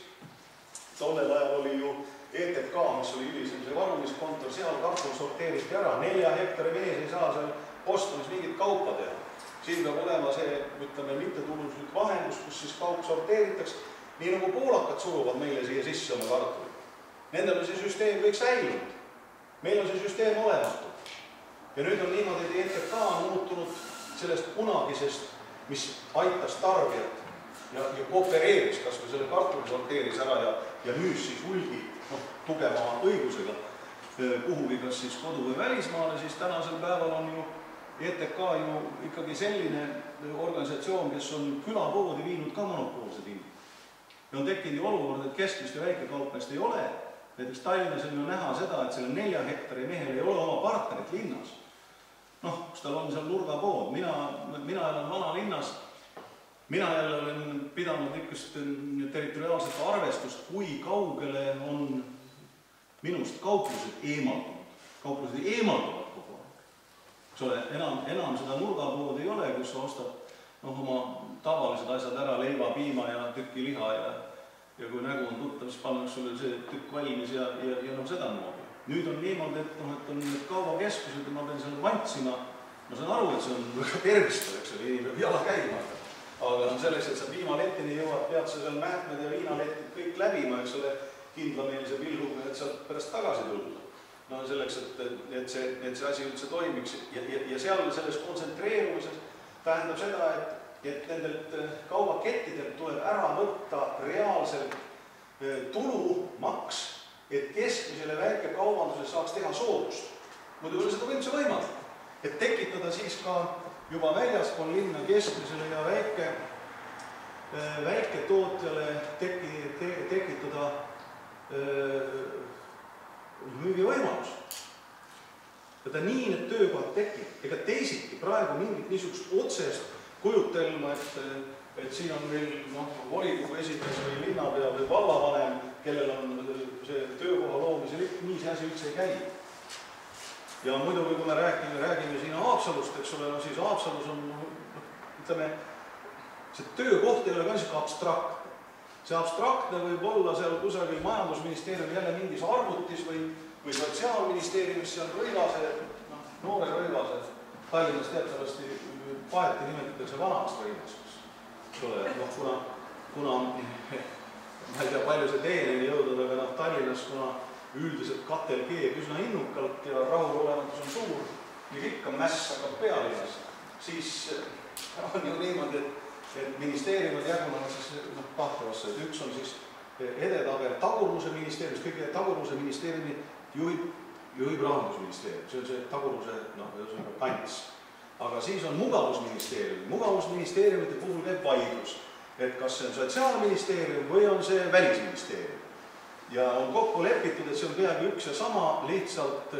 tollel ajal oli ju ETK, mis oli hilisem see varumiskontor, seal kartul sorteeriti ära, nelja hektari mees ei saa seal Bostonis mingit kaupa teha. Siin peab olema see, ütleme, mittetulunduslik vahendus, kus siis kaup sorteeritakse, nii nagu poolakad suruvad meile siia sisse oma kartulit. Nendel on see süsteem kõik säilinud. meil on see süsteem olematu. ja nüüd on niimoodi, et ETK on muutunud sellest kunagisest, mis aitas tarbijat ja, ja koopereeris, kas või selle kartuli sorteeris ära ja, ja müüs siis hulgi noh, tugeva õigusega kuhugi, kas siis kodu või välismaale, siis tänasel päeval on ju ETK ju ikkagi selline organisatsioon, kes on külapoodi viinud ka monopoolsed hinnad. ja on tekkinud ju olukord, et keskmist ja väikekaupmeest ei ole. näiteks Tallinnas on ju näha seda, et sellel nelja hektari mehel ei ole oma partnerit linnas. noh, kus tal on seal nurgapood, mina, mina elan vanalinnas mina jälle olen pidanud niisugust territoriaalset arvestust, kui kaugele on minust kauplused eemaldunud. kauplused eemalduvad. Eks ole, enam, enam seda nurgapoodi ei ole, kus sa ostad noh, oma tavalised asjad ära, leiva, piima ja tüki liha ja ja kui nägu on tuttav, siis pannakse sulle see tükk valmis ja, ja, ja noh, sedamoodi. nüüd on niimoodi, et noh, et on need kaubakeskused ja ma pean seal vantsima, ma saan aru, et see on väga tervistav, eks ole, inimene peab jala käima, aga noh, selleks, et sa piimaletini jõuad, pead sa seal mähkmed ja viinaletid kõik läbima, eks ole, kindlameelse pilguga, et sealt pärast tagasi tulla. No selleks, et, et see, et see asi üldse toimiks ja, ja, ja seal selles kontsentreerumises tähendab seda, et, et nendelt kaubakettidelt tuleb ära võtta reaalselt tulumaks, et keskmisele väikekaubandusele saaks teha soodust. muidu ei ole seda üldse võimalik. et tekitada siis ka juba väljaspool linna keskmisele ja väike, väiketootjale teki- te,, tekitada müügivõimalus. ja nii need töökohad tekib, ega teisiti praegu mingit niisugust otsest kujutelma, et, et siin on meil noh, volikogu esimees või linnapea või vallavanem, kellel on see töökoha loomise lipp, nii see asi üldse ei käi ja muidugi, kui me räägime, räägime siin Haapsalust, eks ole, no siis Haapsalus on noh, ütleme, see töökoht ei ole ka niisugune abstraktne. See abstraktne võib olla seal kusagil Majandusministeeriumi jälle mingis arvutis või, või Sotsiaalministeeriumis seal Rõivase, noh, noore Rõivase, Tallinnas teatavasti paeti nimetatakse vanaks Rõivaseks. eks ole, noh kuna, kuna ma ei tea, palju see teieni jõudnud, aga noh, Tallinnas, kuna üldiselt katel keeb üsna innukalt ja rahulolematus on suur, nii ikka mäss hakkab pealinnas, siis on ju niimoodi, et, et ministeeriumid jagunevad siis noh, kahte ossa, et üks on siis edetaber tagurluse ministeeriumis, kõige tagurluse ministeeriumi juhib, juhib rahandusministeerium, see on see tagurluse noh, ühesõnaga kants. aga siis on mugavusministeerium, mugavusministeeriumite puhul käib vaidlus, et kas see on sotsiaalministeerium või on see välisministeerium. Ja on kokku lepitud, et see on peaaegu üks ja sama, lihtsalt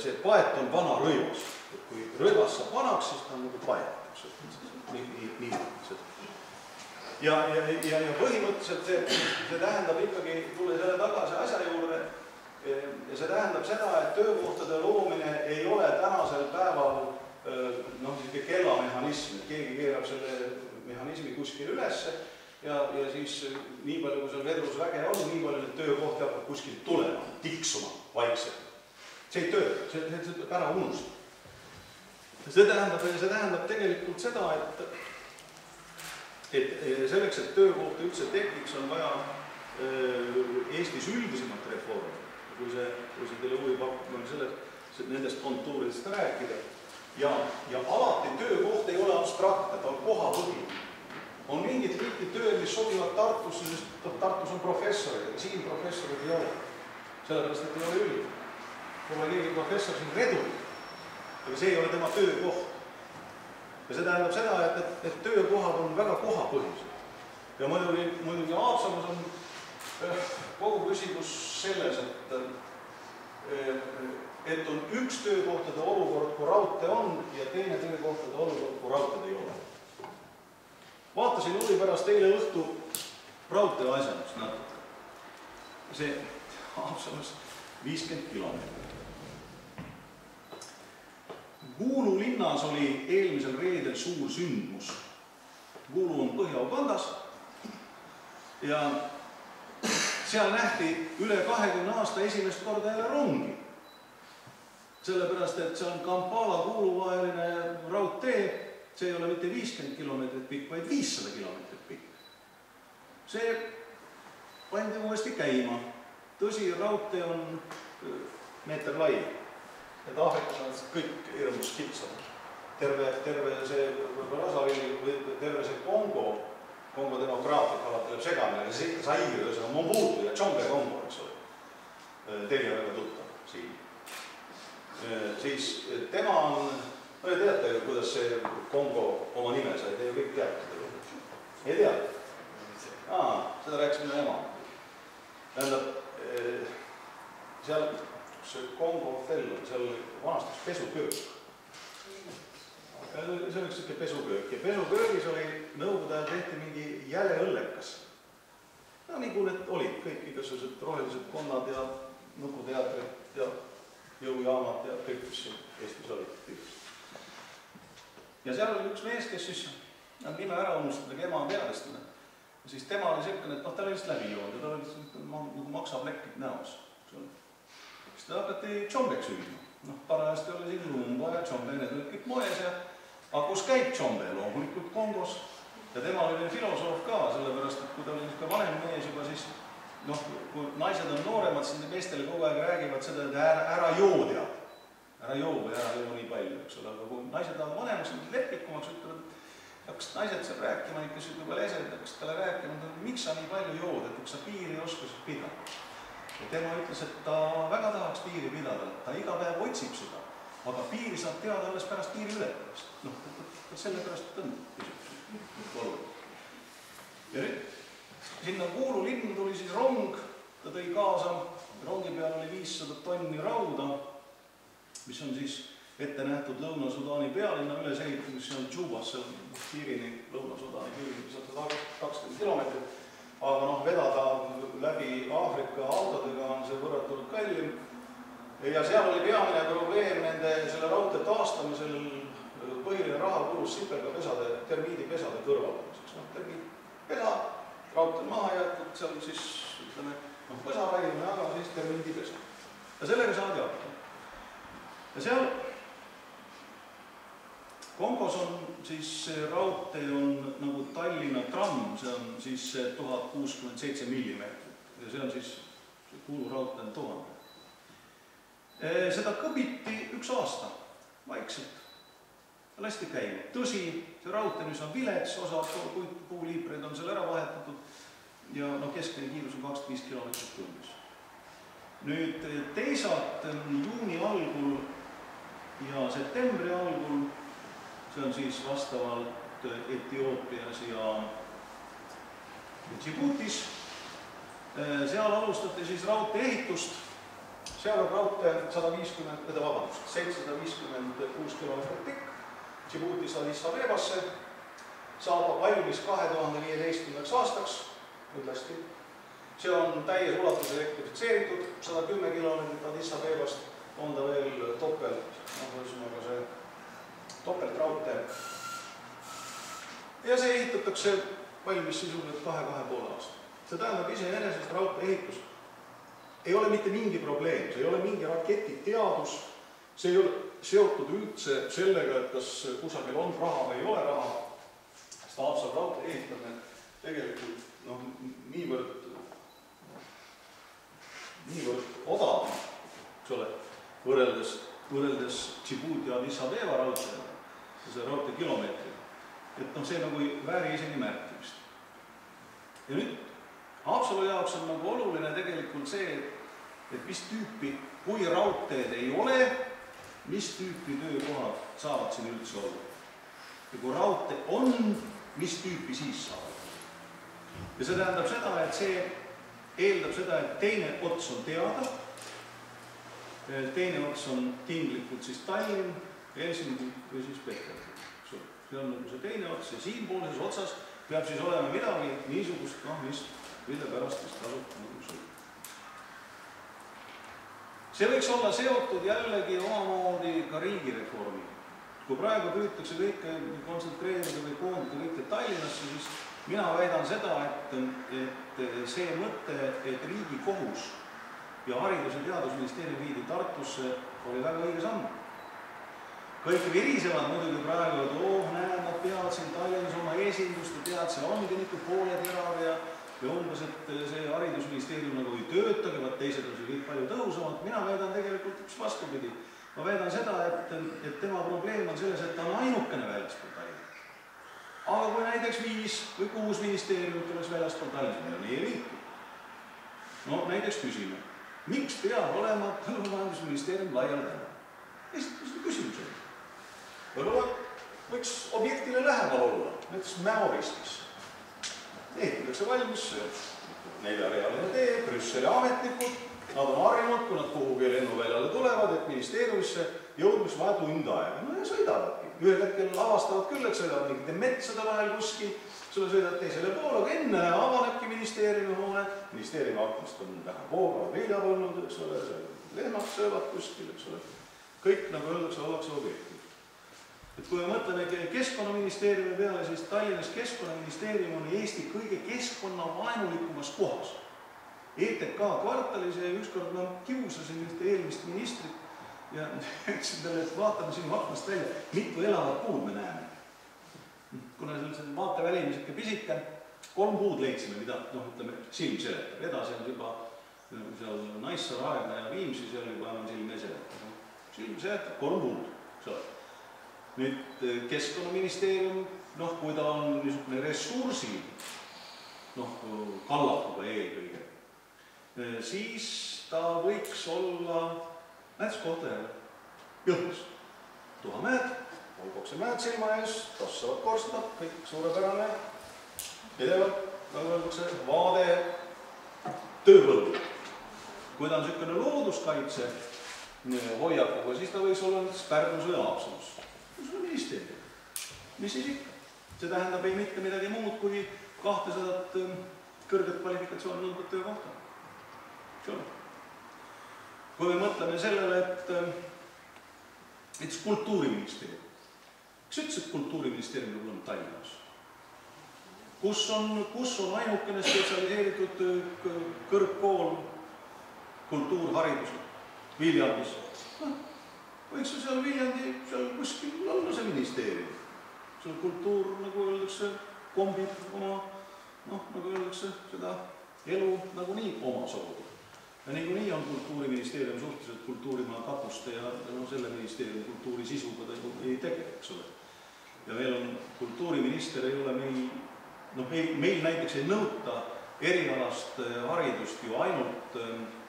see paet on vana rõivas. et kui rõivas saab vanaks, siis ta on nagu paet, eks ju, nii, nii, nii seda. ja, ja, ja, ja põhimõtteliselt see, see tähendab ikkagi, tulles jälle tagasi asja juurde, ja see tähendab seda, et töökohtade loomine ei ole tänasel päeval noh, niisugune kellamehhanism, et keegi keerab selle mehhanismi kuskile ülesse ja, ja siis nii palju, kui seal vedrus väge on, nii palju neid töökohti hakkab kuskilt tulema, tiksuma vaikselt. see ei tööta, see, see, see ära unustada. See tähendab, see tähendab tegelikult seda, et et selleks, et töökohta üldse tekiks, on vaja Eestis üldisemat reformi. kui see, kui see teile huvi pakub, ma võin sellest, nendest kontuuridest rääkida. ja, ja alati töökoht ei ole abstraktne, ta on kohapõhine. on mingid tüüpi tööd, mis sobivad Tartusse, sest Tartus on professorid, aga siin professorid ei ole. sellepärast, et ei ole ülikool. pole keegi professor siin redul. Aga see ei ole tema töökoht. ja see tähendab seda, et, et, et töökohad on väga kohapõhised. ja muidugi, muidugi Haapsalus on eh, kogu küsimus selles, et eh, et on üks töökohtade olukord, kui raudtee on ja teine töökohtade olukord, kui raudteed ei ole. vaatasin huvi pärast eile õhtu raudtee asjandust natuke. see Haapsalus viiskümmend kilomeetrit. Kuulu linnas oli eelmisel reedel suur sündmus. Kuulu on Põhja-Ugandas ja seal nähti üle kahekümne aasta esimest korda jälle rongi sellepärast, et see on Kampala-Kuulu vaheline raudtee, see ei ole mitte viiskümmend kilomeetrit pikk, vaid viissada kilomeetrit pikk. see pandi uuesti käima. tõsi, raudtee on meeter lai, et Aafrikas on kõik hirmus kitsad. terve, terve see Brazzaville'i või terve see Kongo, Kongo demokraatlik alati läheb segamini, see Zaire, ühesõnaga Mobutu ja Tšombe Kongo, eks ole. Teile väga tuttav siin siis tema on, no te teate ju, kuidas see Kongo oma nime sai, te ju kõik teate seda lugu. ei tea? aa, seda rääkis minu ema. tähendab, seal, see Kongo hotell on, seal vanasti üks pesuköök. see oli sihuke pesuköök ja pesuköögis oli, nõukogude ajal tehti mingi jäle õllekas. no nagu need olid kõik igasugused rohelised konnad ja nukuteatrid ja jõujaamad ja kõik, mis siin Eestis olid. ja seal oli üks mees, kes siis, nime ära unustada, aga ema on teadlastena. siis tema oli niisugune, et noh, ta oli lihtsalt läbi joonud ja tal oli nagu maksaplekkid näos. Siis hakati tšombeks hüüdma. noh, parajasti oli siin lumba ja tšombe, need olid kõik moes ja aga kus käib tšombe? loomulikult Kongos. ja tema oli veel filosoof ka, sellepärast et kui ta oli niisugune vanem mees juba, siis noh, kui naised on nooremad, siis meestele kogu aeg räägivad seda, et ära, ära joo tead. ära joo või ära joo nii palju, eks ole, aga kui naised lähevad vanemaks, leplikumaks, ütlevad, hakkasid naised seal rääkima, kes juba lesed, hakkasid talle rääkima, miks sa nii palju jood, et kas sa piiri ei oska siis pidada. Ja tema ütles, et ta väga tahaks piiri pidada, ta iga päev otsib seda, aga piiri saab teada alles pärast piiri ületamist. noh, sellepärast on oluline. ja nüüd sinna Kuulu linna tuli siis rong, ta tõi kaasa, rongi peal oli viissada tonni rauda, mis on siis ette nähtud Lõuna-Sudaani pealinna ülesehitamiseks, see on Džubas, see on piirini, Lõuna-Sudaani piirini, see on kakskümmend kilomeetrit. Aga noh, vedada läbi Aafrika autodega on see võrratult kallim. ja seal oli peamine probleem nende, selle raudtee taastamisel, põhiline raha kulus sipelgapesade, termiidipesade kõrvaldamiseks, noh termiitpesa raudtee maha jäetud, seal siis ütleme, noh, põsa raiumine, aga siis termiidipesa. ja sellega saadi hakkama. ja seal Kongos on siis see raudtee on nagu Tallinna tramm, see on siis tuhat kuuskümmend seitse millimeetrit ja see on siis, Kuulu raudtee on tuhande. seda kõbiti üks aasta, vaikselt lasti käima. tõsi, see raudtee, mis on vilets, osa puuliipreid on seal ära vahetatud ja noh, keskmine kiirus on kakskümmend viis kilomeetrit tunnis. nüüd teisalt juuni algul ja septembri algul, see on siis vastavalt Etioopias ja Djiboutis, seal alustati siis raudtee ehitust. Seal on raudtee sada viiskümmend, vabandust, seitsesada viiskümmend kuus kilomeetrit pikk. Djiboutist Addis Abebasse, saab valmis kahe tuhande viieteistkümnendaks aastaks, kindlasti. see on täies ulatuses elektrifitseeritud, sada kümme kilomeetrit Addis Abebast on ta veel topelt, noh, ühesõnaga see topeltraudtee. ja see ehitatakse valmis sisuliselt kahe, kahe poole aasta. see tähendab iseenesest raudtee ehitus ei ole mitte mingi probleem, see ei ole mingi raketiteadus, see ei ole seotud üldse sellega, et kas kusagil on raha või ei ole raha, sest Haapsalu raudtee ehitamine tegelikult noh, niivõrd, niivõrd odav, eks ole, võrreldes võrreldes Djibouti ja Addis Abeba raudteega, selle raudtee kilomeetriga. et noh, see nagu ei vääri isegi märkimist. ja nüüd Haapsalu jaoks on nagu oluline tegelikult see, et mis tüüpi, kui raudteed ei ole, mis tüüpi töökohad saavad siin üldse olla. ja kui raudtee on, mis tüüpi siis saavad. ja see tähendab seda, et see eeldab seda, et teine ots on teada, teine ots on tinglikult siis Tallinn, Helsingi või siis Peterburg, eks ole. see on nagu see teine ots ja siinpoolses otsas peab siis olema midagi niisugust, noh, mis, mille pärast siis tasub nagu sõita see võiks olla seotud jällegi omamoodi ka riigireformiga. kui praegu püütakse kõike kontsentreerida või koondada kõike Tallinnasse, siis mina väidan seda, et, et see mõte, et Riigikohus ja Haridus- ja Teadusministeerium viidi Tartusse, oli väga õige samm. Kõik virisevad muidugi praegu, et oh, näed, nad peavad siin Tallinnas oma esindust ja tead, see ongi niisugune poolterav ja ja umbes, et see Haridusministeerium nagu ei töötagi, vaat teised on siin kõik palju tõhusamad, mina väidan tegelikult üks vastupidi. ma väidan seda, et, et tema probleem on selles, et ta on ainukene väljaspool Tallinna. aga kui näiteks viis või kuus ministeeriumit oleks väljaspool Tallinna, meil on e-riik. no näiteks küsime, miks peab olema Põllumajandusministeerium laial tänaval? esitame selle küsimuse. Võib-olla võiks objektile lähemal olla, näiteks Mäo-Ristis ehitatakse valmis neljarealine tee, Brüsseli ametnikud, nad on harjunud, kui nad kuhugi lennuväljale tulevad, et ministeeriumisse jõudmis vaja tund aega, no ja sõidavadki. ühel hetkel avastavad küll, et sõidavad mingite metsade vahel kuskil, sulle sõidad teisele poole, aga enne avanebki ministeeriumi hoone, ministeeriumi aknast on vähe voogavad viljapõlnud, eks ole, lehmad söövad kuskil, eks ole. kõik, nagu öeldakse, ollakse objektid et kui me mõtleme Keskkonnaministeeriumi peale, siis Tallinnas Keskkonnaministeerium on Eesti kõige keskkonnavaenulikumas kohas. ETK kvartalis ja ükskord ma kiusasin ühte eelmist ministrit ja ütlesin talle, et vaatame sinu aknast välja, mitu elavat puud me näeme. kuna see vaateväli on niisugune pisike, kolm puud leidsime, mida noh, ütleme silm seletab, edasi on juba seal Naissaare aegna ja Viimsi, seal juba enam silm ei seleta. silm seletab kolm puud, eks ole nüüd eh, Keskkonnaministeerium, noh, kui ta on niisugune ressursi noh, kallatuga eelkõige, eh, siis ta võiks olla näiteks Kohtla-Järvel, Jõhvis. tuhamäed, Volgokse mäed silma ees, tossavad korstnad, kõik suurepärane, pidevalt, nagu öeldakse, vaade tööpõldu. kui ta on niisugune looduskaitse eh, hoiakuga, siis ta võiks olla näiteks Pärnus või Haapsalus ministeerium. mis siis ikka? see tähendab ei mitte midagi muud kui kahtesadat ähm, kõrget kvalifikatsiooni nõudvat töökohta. kui me mõtleme sellele, et ähm, näiteks Kultuuriministeerium, kes ütles, et Kultuuriministeerium peab olema Tallinnas? kus on, kus on ainukene spetsialiseeritud äh, kõrgkool kultuurharidusel? Viljandis noh, võiks ju seal Viljandi, seal kuskil olla see ministeerium. seal kultuur, nagu öeldakse, kombib oma noh, nagu öeldakse, seda elu nagunii omasoodu. ja niikuinii on Kultuuriministeerium suhteliselt kultuurimaa kapuste ja no selle ministeeriumi kultuuri sisuga ta ju ei tegele, eks ole. ja meil on, kultuuriminister ei ole meil, noh, meil, meil näiteks ei nõuta erialast haridust ju ainult äh,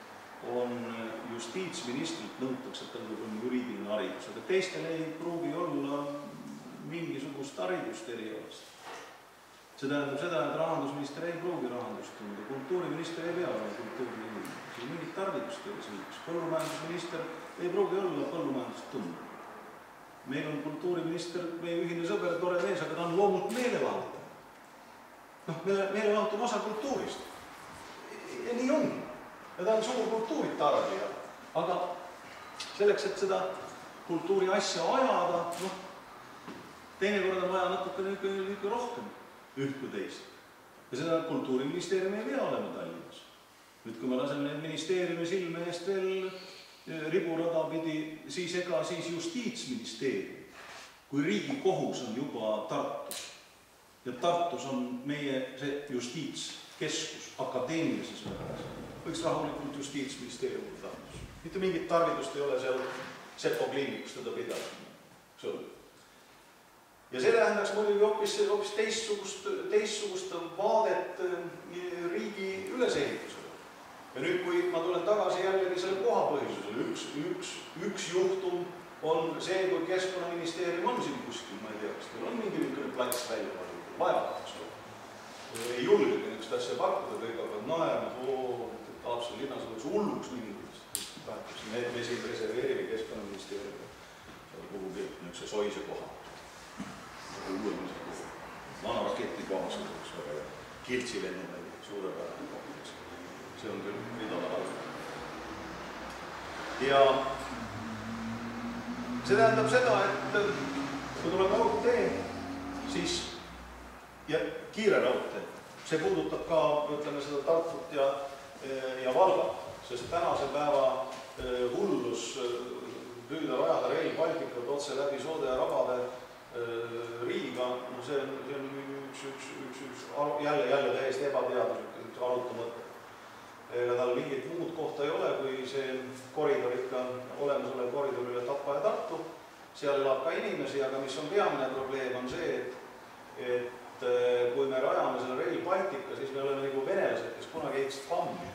on justiitsministrilt nõutakse, et tal peab olema juriidiline haridus, aga teistel ei pruugi olla mingisugust haridust erialast. see tähendab seda, et rahandusminister ei pruugi rahandust tunda, kultuuriminister ei pea olema kultuuriinimene, siin mingit tarvidust ei ole selleks, põllumajandusminister ei pruugi olla põllumajandust tunda. meil on kultuuriminister, meie ühine sõber, tore mees, aga ta on loomult meelevaldataja. noh, meele, meelevaldus on osa kultuurist. ja nii ongi ja ta on suur kultuuritarbija. aga selleks, et seda kultuuri asja ajada, noh, teinekord on vaja natukene niisugune, niisugune rohkem üht kui teist. ja seda Kultuuriministeerium ei pea olema Tallinnas. nüüd, kui me laseme ministeeriumi silme eest veel eh, riburada pidi, siis ega siis Justiitsministeerium kui Riigikohus on juba Tartus ja Tartus on meie see justiitskeskus akadeemilises mõttes võiks rahulikult Justiitsministeeriumil Tartus. mitte mingit tarvidust ei ole seal Sepo kliinikus teda pidas, eks ole. ja see tähendaks muidugi hoopis, hoopis teistsugust, teistsugust vaadet eh, riigi ülesehitusele. ja nüüd, kui ma tulen tagasi jällegi selle kohapõhisusele, üks, üks, üks juhtum on see, kui Keskkonnaministeerium on siin kuskil, ma ei tea, kas teil on mingi niisugune plats välja pandud, vaja, eks ole. ei julgegi niisugust asja pakkuda, kõik hakkavad naerma, oo, Haapsalu linnas oleks hulluks mindud. me, me siin reserveerime Keskkonnaministeeriumi kuhugi niisuguse soise koha. uuemise puhul. vana raketibaas, eks ole, Kiltsi lennuväli, suurepärane kompleks. see on küll ridala all. ja see tähendab seda, et kui tuleb raudtee, siis ja kiire raudtee, see puudutab ka, ütleme seda Tartut ja, ja Valgat, sest tänase päeva eh, hullus eh, püüda rajada Rail Balticut otse läbi soode ja rabade eh, Riiga, no see on, see on üks, üks, üks, üks jälle, jälle täiesti ebateaduslik, arutamatu ega tal mingit muud kohta ei ole, kui see koridor ikka, olemasolev koridor üle Tapa ja Tartu. seal elab ka inimesi, aga mis on peamine probleem, on see, et, et eh, kui me rajame selle Rail Baltica, siis me oleme nagu venelased, kes kunagi ehitasid PAM-i.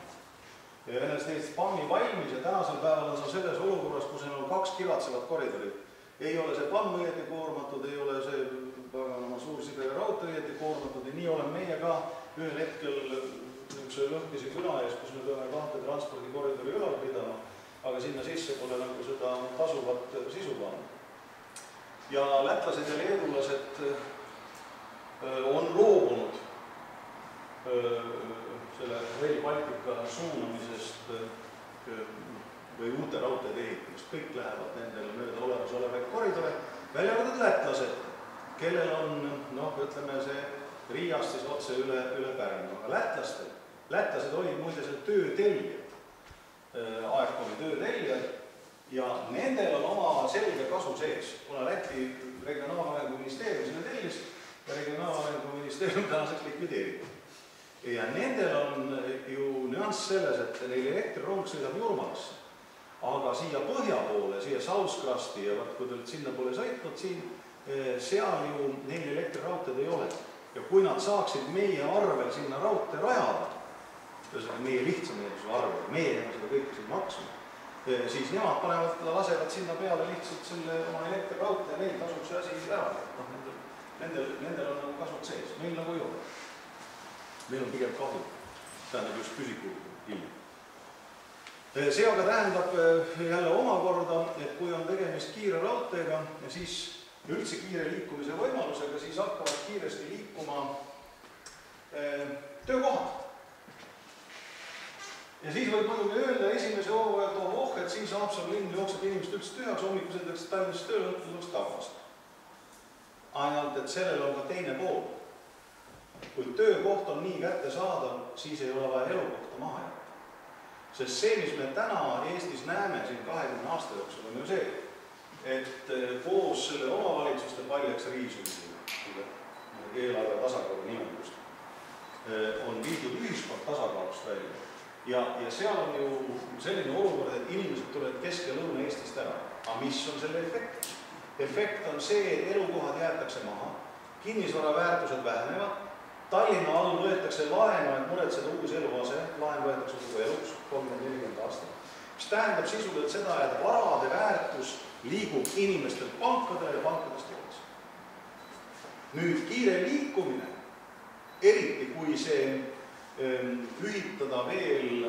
Ja venelased ehitasid PAM-i valmis ja tänasel päeval on seal selles olukorras, kus neil on kaks kiratsevat koridorit. ei ole see PAM õieti koormatud, ei ole see paganama suur side raudtee õieti koormatud ja nii oleme meie ka ühel hetkel niisuguse lõhkise küla ees, kus me peame kahte transpordikoridori ülal pidama, aga sinna sisse pole nagu seda tasuvat sisu panna. ja lätlased ja leedulased on loobunud selle Rail Baltica suunamisest või uute raudteede ehitamist, kõik lähevad nendele mööda olemasolevaid koridore, välja arvatud lätlased, kellel on noh, ütleme see Riiast siis otse üle, üle Pärnu, aga lätlastel lätlased olid muide seal töötellijad, Aegkomi töötellijad ja nendel on oma selge kasu sees, kuna Läti regionaalarengu ministeerium selle tellis ja regionaalarengu ministeerium tänaseks likvideeritud. Ja nendel on ju nüanss selles, et neil elektrirong sõidab Jurmalasse, aga siia põhja poole, siia Southcrusti ja vaat kui te olete sinnapoole sõitnud siin, seal ju neil elektriraudteed ei ole. ja kui nad saaksid meie arvel sinna raudtee rajada, ühesõnaga meie lihtsa menetluse arvel, meie jääme seda kõike siin maksma, siis nemad panevad, lasevad sinna peale lihtsalt selle oma elektriraudtee, neil tasub see asi ära, noh nendel, nendel, nendel on nagu kasvud sees, meil nagu ei ole. Meil on pigem kahju, tähendab just püsikulu hiljem. see aga tähendab jälle omakorda, et kui on tegemist kiire raudteega siis üldse kiire liikumise võimalusega, siis hakkavad kiiresti liikuma töökohad ja siis võib muidugi öelda esimese hooga, et oh, et siis Haapsalu linn jookseb inimesed üldse tühjaks, hommikul sõidetakse Tallinnast tööle, õhtul tuleks tagasi. ainult, et sellel on ka teine pool. Kui töökoht on nii kättesaadav, siis ei ole vaja elukohta maha jätta. sest see, mis me täna Eestis näeme siin kahekümne aasta jooksul, on ju see, et koos selle omavalitsuste paljaks riisumisega, eelarve tasakaalu nimetust, on viidud ühiskond tasakaalust välja ja, ja seal on ju selline olukord, et inimesed tulevad Kesk- ja Lõuna-Eestist ära. aga mis on selle efekt? efekt on see, et elukohad jäetakse maha, kinnisvara väärtused vähenevad, Tallinna all võetakse laenu, et muretseda uus eluase, laen võetakse kogu eluks, kolmkümmend, nelikümmend aastat. mis tähendab sisuliselt seda, et varade väärtus liigub inimestelt pankadele ja pankadest edasi. nüüd kiire liikumine, eriti kui see ühitada veel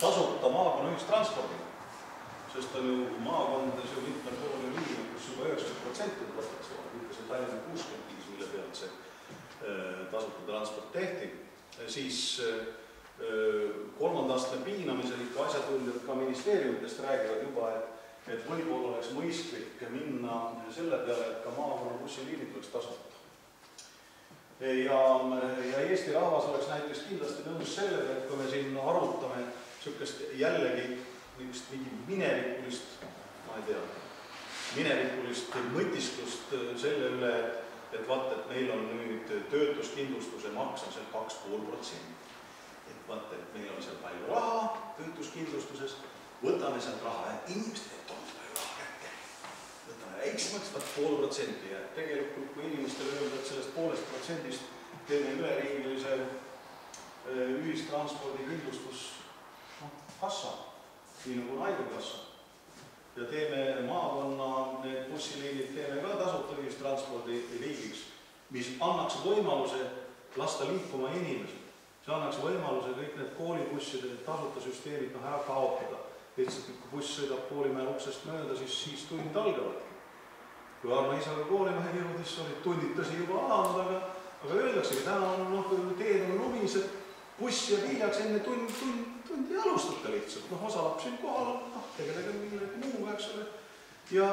tasuta maakonna ühistranspordiga, sest on ju maakondades ju pool ju nii, kus juba üheksakümmend protsenti on dotatsioon, mitte see Tallinn on kuuskümmend viis, mille pealt see tasuta transport tehti, siis kolmanda astme piinamisel ikka asjatundjad ka ministeeriumitest räägivad juba, et et võib-olla oleks mõistlik minna selle peale, et ka maakonna bussiliinid oleks tasuta. Ja, ja Eesti rahvas oleks näiteks kindlasti nõus sellega, et kui me siin arutame niisugust jällegi niisugust mingi minevikulist, ma ei tea, minevikulist mõtisklust selle üle, et vaat, et meil on nüüd töötuskindlustuse maks on seal kaks pool protsenti. et vaat, et meil on seal palju raha töötuskindlustuses, võtame sealt raha, inimesed ei too palju raha kätte. võtame väiksemaks, vaat pool protsenti ja tegelikult kui inimestele öelda, et sellest poolest protsendist teeme üleriigilise äh, ühistranspordi kindlustus noh, kassa, nii nagu on haigekassa. Ja teeme maakonna bussiliinid, teeme ka tasuta ühistranspordi liigiks, mis annaks võimaluse lasta liikuma inimesed see annaks võimaluse kõik need koolibusside tasuta süsteemid noh ära kaotada. lihtsalt kui buss sõidab koolimaja uksest mööda, siis, siis tund algavadki. kui Arno isaga koolimaja jõudis, olid tunnid tõsi juba alanud, aga, aga öeldaksegi, täna on noh, teed on lumised, buss jääb hiljaks enne tund, tund, tundi ei alustata lihtsalt, noh, osa lapsi on kohal, noh, tegelege millegi muuga, eks ole. ja,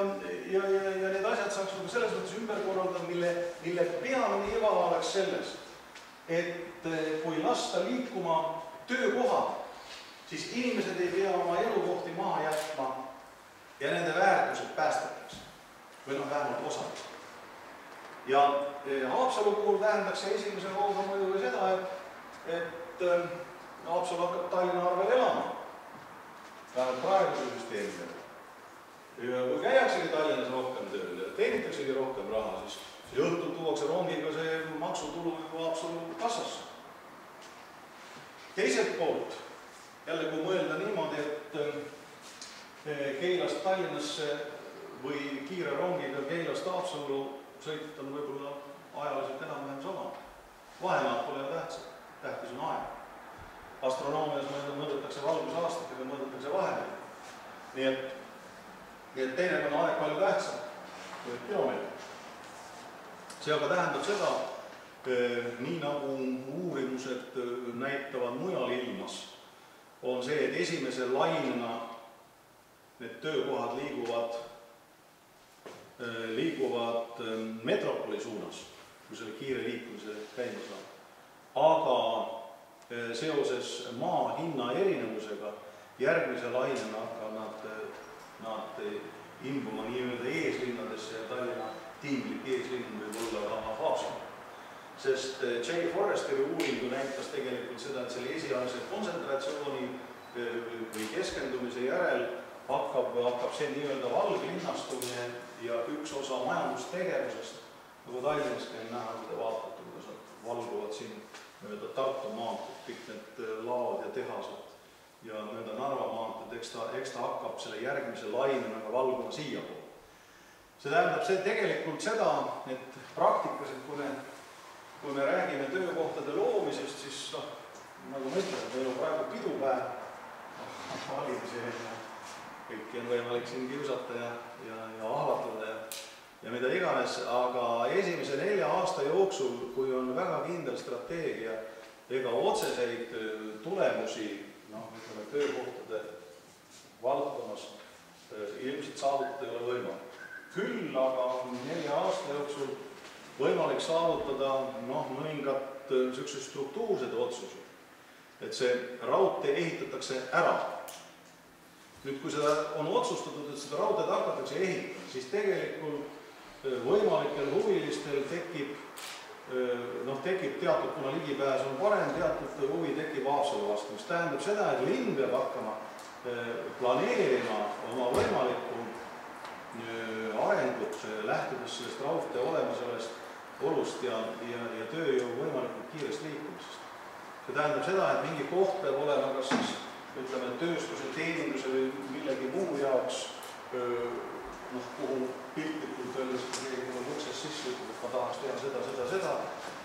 ja, ja, ja need asjad saaks nagu selles mõttes ümber korraldada, mille, mille peamine iva oleks selles et eh, kui lasta liikuma töökohad, siis inimesed ei pea oma elukohti maha jätma ja nende väärtused päästetakse või noh, vähemalt osa. ja eh, Haapsalu puhul tähendaks see esimese hooga muidugi seda, et, et eh, Haapsalu hakkab Tallinna arvel elama, vähemalt praeguse süsteemi peale. ja kui käiaksegi Tallinnas rohkem tööl ja teenitaksegi rohkem raha, siis ja õhtul tuuakse rongiga see maksutulu juba Haapsalu kassasse. teiselt poolt, jälle kui mõelda niimoodi, et eh, Keilast Tallinnasse või kiire rongiga Keilast Haapsallu sõita on võib-olla ajaliselt enam-vähem sama. vahemaad pole tähtsad, tähtis on aeg. Astronoomias mõõdetakse valgusaastatega, mõõdetakse vahemaid. nii et, nii et teinekord on aeg palju tähtsam kui kilomeetrid see aga tähendab seda, eh, nii nagu uurimused eh, näitavad mujal ilmas, on see, et esimese lainena need töökohad liiguvad, eh, liiguvad metropoli suunas, kui selle kiire liikumise käima saab. aga seoses maa hinna erinevusega järgmise lainena hakkavad nad, nad imbuma nii-öelda eeslinnadesse ja Tallinna tinglik eeslinn võib olla ka Haapsalu. sest eh, J Foresteri uuring ju näitas tegelikult seda, et selle esialgse kontsentratsiooni eh, või keskendumise järel hakkab, hakkab see nii-öelda valglinnastumine ja üks osa majandustegevusest, nagu Tallinnaski on näha, kui te vaatate, kuidas nad valguvad siin mööda Tartu maanteed, kõik need eh, laod ja tehased ja mööda Narva maanteed, eks ta, eks ta hakkab selle järgmise lainena ka valguma siiapoole. See tähendab see tegelikult seda, et praktikas, et kui me, kui me räägime töökohtade loomisest, siis noh, nagu ma ütlen, meil on praegu pidupäev, valimisi on ja kõiki on võimalik siin kiusata ja, ja, ja ahvatleda ja, ja mida iganes, aga esimese nelja aasta jooksul, kui on väga kindel strateegia, ega otseseid tulemusi noh, ütleme töökohtade valdkonnas ilmselt saavutada ei ole võimalik küll aga on nelja aasta jooksul võimalik saavutada noh, mõningad niisugused struktuursed otsused. et see raudtee ehitatakse ära. nüüd, kui seda on otsustatud, et seda raudteed hakatakse ehitama, siis tegelikult võimalikel huvilistel tekib noh, tekib teatud, kuna ligipääs on parem, teatud huvi tekib Haapsalu vastu, mis tähendab seda, et linn peab hakkama planeerima oma võimalikku arengut, lähtudes sellest raudtee olemasolevast olust ja, ja, ja tööjõu võimalikult kiirest liikumisest. see tähendab seda, et mingi koht peab olema kas siis ütleme, tööstuse, teeninduse või millegi muu jaoks noh, kuhu piltlikult öeldes, kui keegi tuleb uksest sisse, ütleb, et ma tahaks teha seda, seda, seda,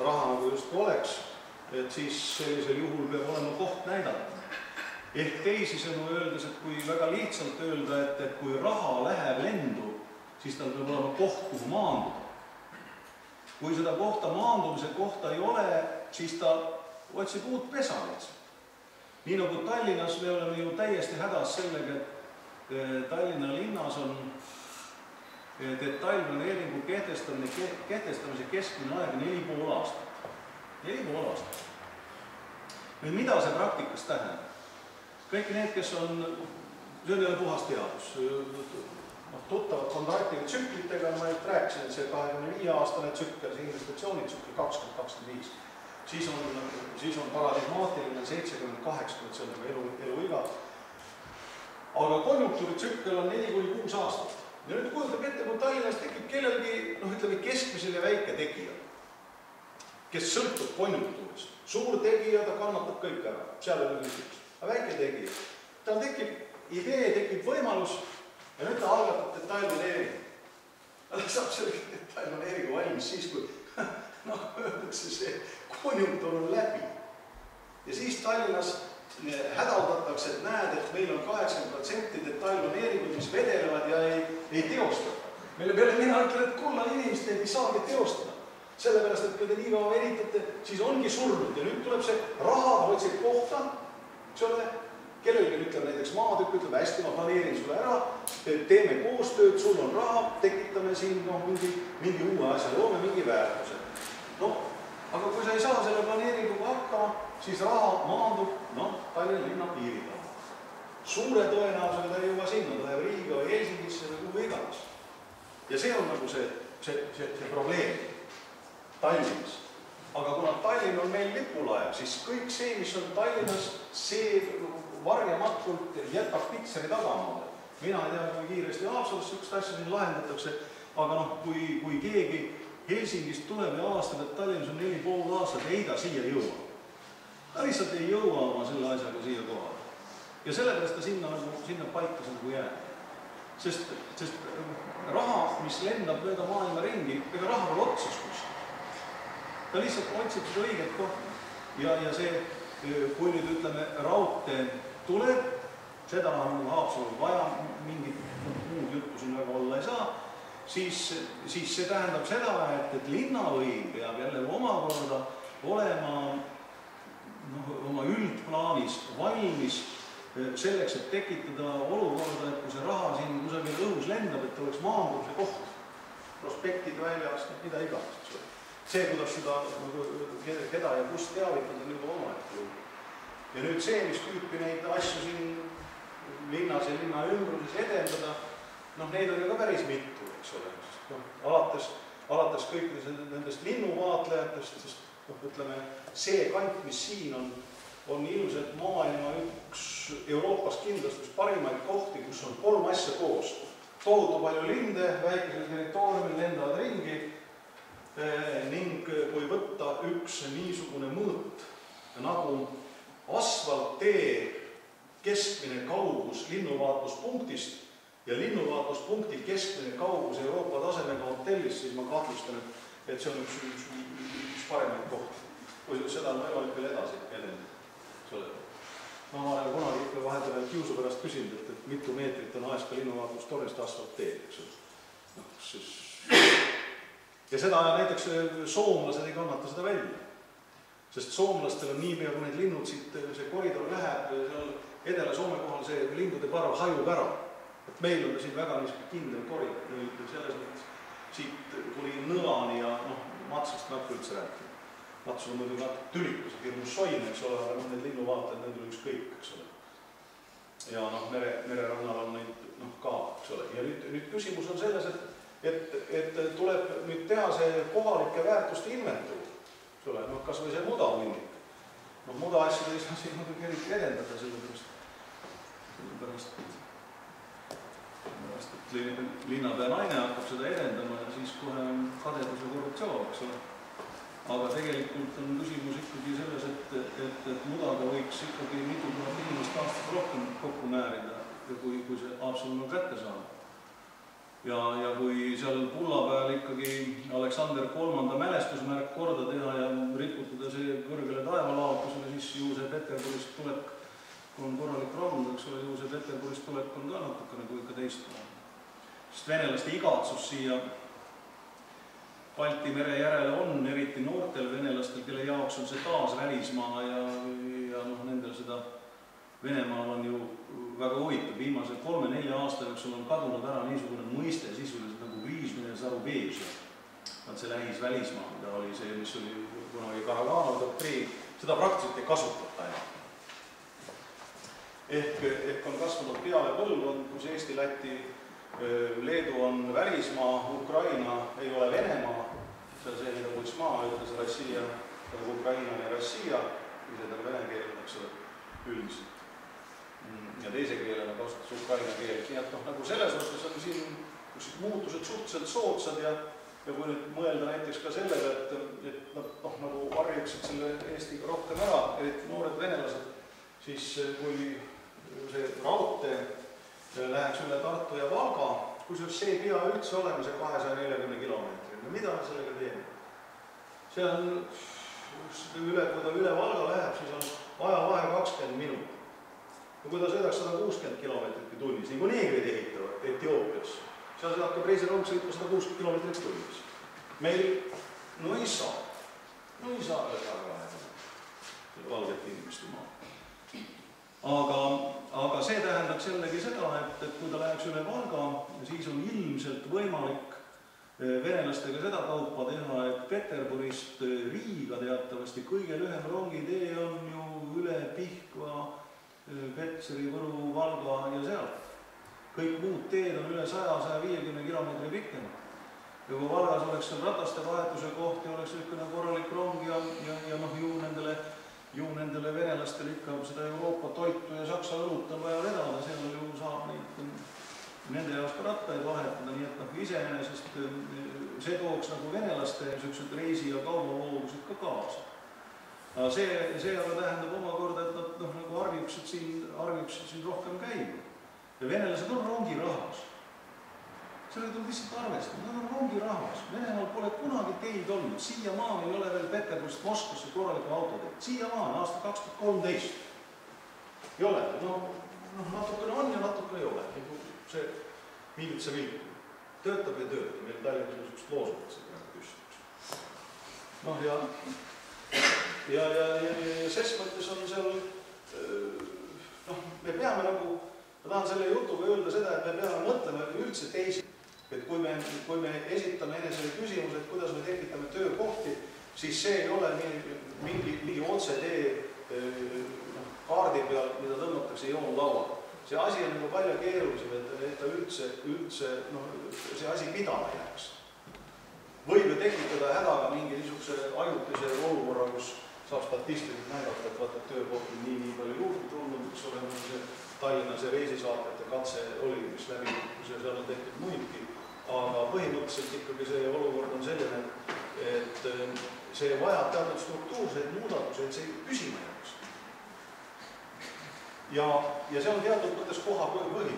raha nagu justkui oleks, et siis sellisel juhul peab olema koht näidata ehk teisisõnu öeldes, et kui väga lihtsalt öelda, et, et kui raha läheb lendu, siis tal peab olema koht, kuhu maanduda. kui seda kohta, maandumise kohta ei ole, siis ta otsib uut pesa lihtsalt. nii nagu Tallinnas me oleme ju täiesti hädas sellega, et eh, Tallinna linnas on detailplaneeringu kehtestamine, kehtestamise keskmine aeg neli pool aastat. neli pool aastat. nüüd mida see praktikas tähendab? kõik need, kes on, see on jälle puhas teadus, noh, tuttavad kontaktiga tsüklitega, ma just rääkisin, see kahekümne viie aastane tsükkel, see investatsioonitsükkel kakskümmend, kakskümmend viis, siis on, siis on paradigmaatiline seitsekümmend, kaheksakümmend, nagu elu, eluiga. aga konjunktuuritsükkel on neli kuni kuus aastat. Ja nüüd kujutage ette, kui Tallinnas tekib kellelgi noh, ütleme keskmisel ja väiketegijal, kes sõltub konjunktuurist. suur tegija, ta kannatab kõik ära, seal ei ole küsimust. aga väike tegija, tal tekib idee, tekib võimalus ja nüüd ta algatab detailplaneeringu. ta saab selle detailplaneeringu valmis siis, kui noh, öeldakse see konjunktuur on läbi. ja siis Tallinnas hädaldatakse, et näed, et meil on kaheksakümmend protsenti detailplaneeringuid, mis vedelevad ja ei, ei teostata. mille peale mina ütlen, et kulla inimesed ei saagi teostada. sellepärast, et kui te nii kaua venitate, siis ongi surnud ja nüüd tuleb see raha, otsib kohta, eks ole, kellelgi ütleb näiteks maatükk, ütleb hästi, ma planeerin sulle ära, teeme koostööd, sul on raha, tekitame siin noh, mingi, mingi uue asja, loome mingi väärtuse. noh, aga kui sa ei saa selle planeeringuga hakkama, siis raha maandub, noh, Tallinna linna piiri taha. suure tõenäosusega ta ei jõua sinna, ta läheb Riiga või Helsingisse või kuhu iganes. ja see on nagu see, see, see, see probleem Tallinnas. aga kuna Tallinn on meil lipulaev, siis kõik see, mis on Tallinnas, see varjamatult jätab pitseri tagamaale. mina ei tea, kui kiiresti Haapsalus niisugust asja siin lahendatakse, aga noh, kui, kui keegi Helsingist tuleb ja avastab, et Tallinnas on neli pool aastat, ei ta siia jõua ta lihtsalt ei jõua oma selle asjaga siia kohale. ja sellepärast ta sinna nagu, sinna paika nagu jääb. sest, sest äh, raha, mis lendab mööda maailma ringi, ega raha pole otsas kuskil. ta lihtsalt otsib seda õiget kohta. ja, ja see, äh, kui nüüd ütleme, raudtee tuleb, seda on Haapsalul vaja, mingit muud juttu siin väga olla ei saa, siis, siis see tähendab seda, et, et linnavõim peab jälle omakorda olema üldplaanis valmis eh, selleks, et tekitada olukorda, et kui see raha siin kusagil õhus lendab, et oleks maandumise koht, prospektid väljas, mida iganes, eks ole. see, kuidas seda nagu keda ja kust teavitada, on juba omaette lugu. ja nüüd see, mis tüüpi neid asju siin linnas ja linna ümbruses edendada, noh, neid on ju ka päris mitu, eks ole, noh, alates, alates kõikidest nendest linnuvaatlejatest, sest noh, ütleme see kant, mis siin on, on ilmselt maailma üks Euroopas kindlasti üks parimaid kohti, kus on kolm asja koos. tohutu palju linde väikesel territooriumil lendavad ringi eh, ning kui võtta üks niisugune mõõt nagu asfalttee keskmine kaugus linnuvaatluspunktist ja linnuvaatluspunkti keskmine kaugus Euroopa tasemega hotellist, siis ma kahtlustan, et see on üks, üks, üks parimaid kohti kui seda on võimalik veel edasi edendada, ma olen kunagi ikka vahepeal kiusu pärast küsinud, et, et mitu meetrit on Aeska linnuvaatlustornist asfaltteed, eks ole. noh, siis ja seda näiteks äh, soomlased ei kannata seda välja. sest soomlastel on niipea, kui need linnud siit, äh, see koridor läheb äh, seal Edela-Soome kohal, see lindude parv hajub ära. et meil on siin väga niisugune kindel koridor, selles mõttes siit kuni Nõani ja noh, Matsast ma ei hakka üldse rääkima Matsul on muidugi natuke tülikas ja hirmus soin, eks ole, aga noh, need linnuvaatajad, nendel ükskõik, eks ole. ja noh, mere, mererannal on neid noh ka, eks ole, ja nüüd, nüüd küsimus on selles, et et, et tuleb nüüd teha see kohalike väärtuste inventuur, eks ole, noh, kas või see mudahunnik. noh, mudaasjad ei saa siin muidugi eriti edendada, sellepärast, sellepärast, sellepärast, et linnapea naine hakkab seda edendama ja siis kohe on kadedus ja korruptsioon, eks ole aga tegelikult on küsimus ikkagi selles, et, et, et mudaga võiks ikkagi mitu tuhat inimest aastas rohkem kokku määrida ja kui, kui see Haapsalul on kätte saanud. ja, ja kui seal pulla peal ikkagi Aleksander Kolmanda mälestusmärk korda teha ja riputada see kõrgele taevalaotusele, siis ju see Peterburist tulek, on korralik rand, eks ole, ju see Peterburist tulek on ka natukene kui ikka teistsugune. sest venelaste igatsus siia Balti mere järele on, eriti noortel venelastel, kelle jaoks on see taas välismaa ja, ja noh, nendel seda Venemaal on ju väga huvitav, viimase kolme-nelja aasta jooksul on kadunud ära niisugune mõiste sisuliselt nagu viismine Zarubežia. vaat see lähisvälismaa, mida oli see, mis oli kunagi Karaganovi doktriin, seda praktiliselt ei kasutata enam. ehk, ehk on kasvanud peale põlvkond, kus Eesti, Läti, Leedu on välismaa, Ukraina ei ole Venemaa, see on see, mida Putsmaa ütles, Rossija, Ukraina ja Rossija, ise tal vene keel, eks ole, üldiselt. ja teise keelena kasutas ukraina keelt, nii et noh, nagu selles mõttes on siin niisugused muutused suhteliselt soodsad ja ja kui nüüd mõelda näiteks ka sellega, et, et nad noh, nagu harjuksid selle Eestiga rohkem ära, eriti noored venelased, siis kui see raudtee läheks üle Tartu ja Valga, kusjuures see ei pea üldse olema see kahesaja neljakümne kilomeetri, no mida me sellega teeme? see on üle, kui ta üle Valga läheb, siis on ajavahe kakskümmend minutit. ja kui ta sõidaks sada kuuskümmend kilomeetrit tunnis, nagu neegrid ehitavad Etioopias, seal hakkab reisirong sõitma sada kuuskümmend kilomeetrit tunnis. meil, no ei saa, no ei saa üle väga lähedale valgete inimeste maa. aga, aga see tähendaks jällegi seda, et, et kui ta läheks üle Valga, siis on ilmselt võimalik venelastega seda kaupa teha, et Peterburist Riiga teatavasti kõige lühem rongitee on ju üle Pihkva, Petseri, Võru, Valga ja sealt. kõik muud teed on üle saja, saja viiekümne kilomeetri pikemad. ja kui Valgas oleks seal rataste vahetuse koht ja oleks niisugune korralik rong ja, ja, ja noh, ju nendele, ju nendele venelastele ikka seda Euroopa toitu ja Saksa õlut on vaja vedada, seal ju saab neid nende jaoks ka rattaid vahetada, nii et noh, iseenesest see tooks nagu venelaste niisugused reisi- ja kaubavoogused ka kaasa. aga see, see aga tähendab omakorda, et nad noh, nagu harjuksid siin, harjuksid siin rohkem käima. ja venelased on rongirahvas. sellega tuleb lihtsalt arvestada, nad on rongirahvas. Venemaal pole kunagi teid olnud, siiamaani ei ole veel Peterburist Moskvasse korralikku autoteed, siiamaani, aasta kaks tuhat kolmteist. ei ole, no, noh, natukene on ja natuke ei ole see miilitsa vilk töötab ja töötab, meil Tallinnas on niisugust loosungit siin praegu püsti. noh, ja ja, ja, ja, ja ses mõttes on seal noh, me peame nagu, ma tahan selle jutuga öelda seda, et me peame mõtlema üldse teisi, et kui me, kui me esitame enesele küsimuse, et kuidas me tekitame töökohti, siis see ei ole nii, mingi, mingi otsetee noh, kaardi peal, mida tõmmatakse joonlauale see asi on nagu palju keerulisem, et, et ta üldse, üldse noh, see asi pidama jääks. võib ju tekitada hädaga mingi niisuguse ajutise olukorra, kus saab statistiliselt näidata, et vaata, töökohti nii, nii palju juurde tulnud, eks ole, nagu see Tallinna see reisisaatjate katse oli, mis läbi kukkus ja seal on tehtud muidki, aga põhimõtteliselt ikkagi see olukord on selline, et see vajab teatud struktuurseid muudatusi, et see püsima jääks ja, ja see on teatud mõttes koha põhi.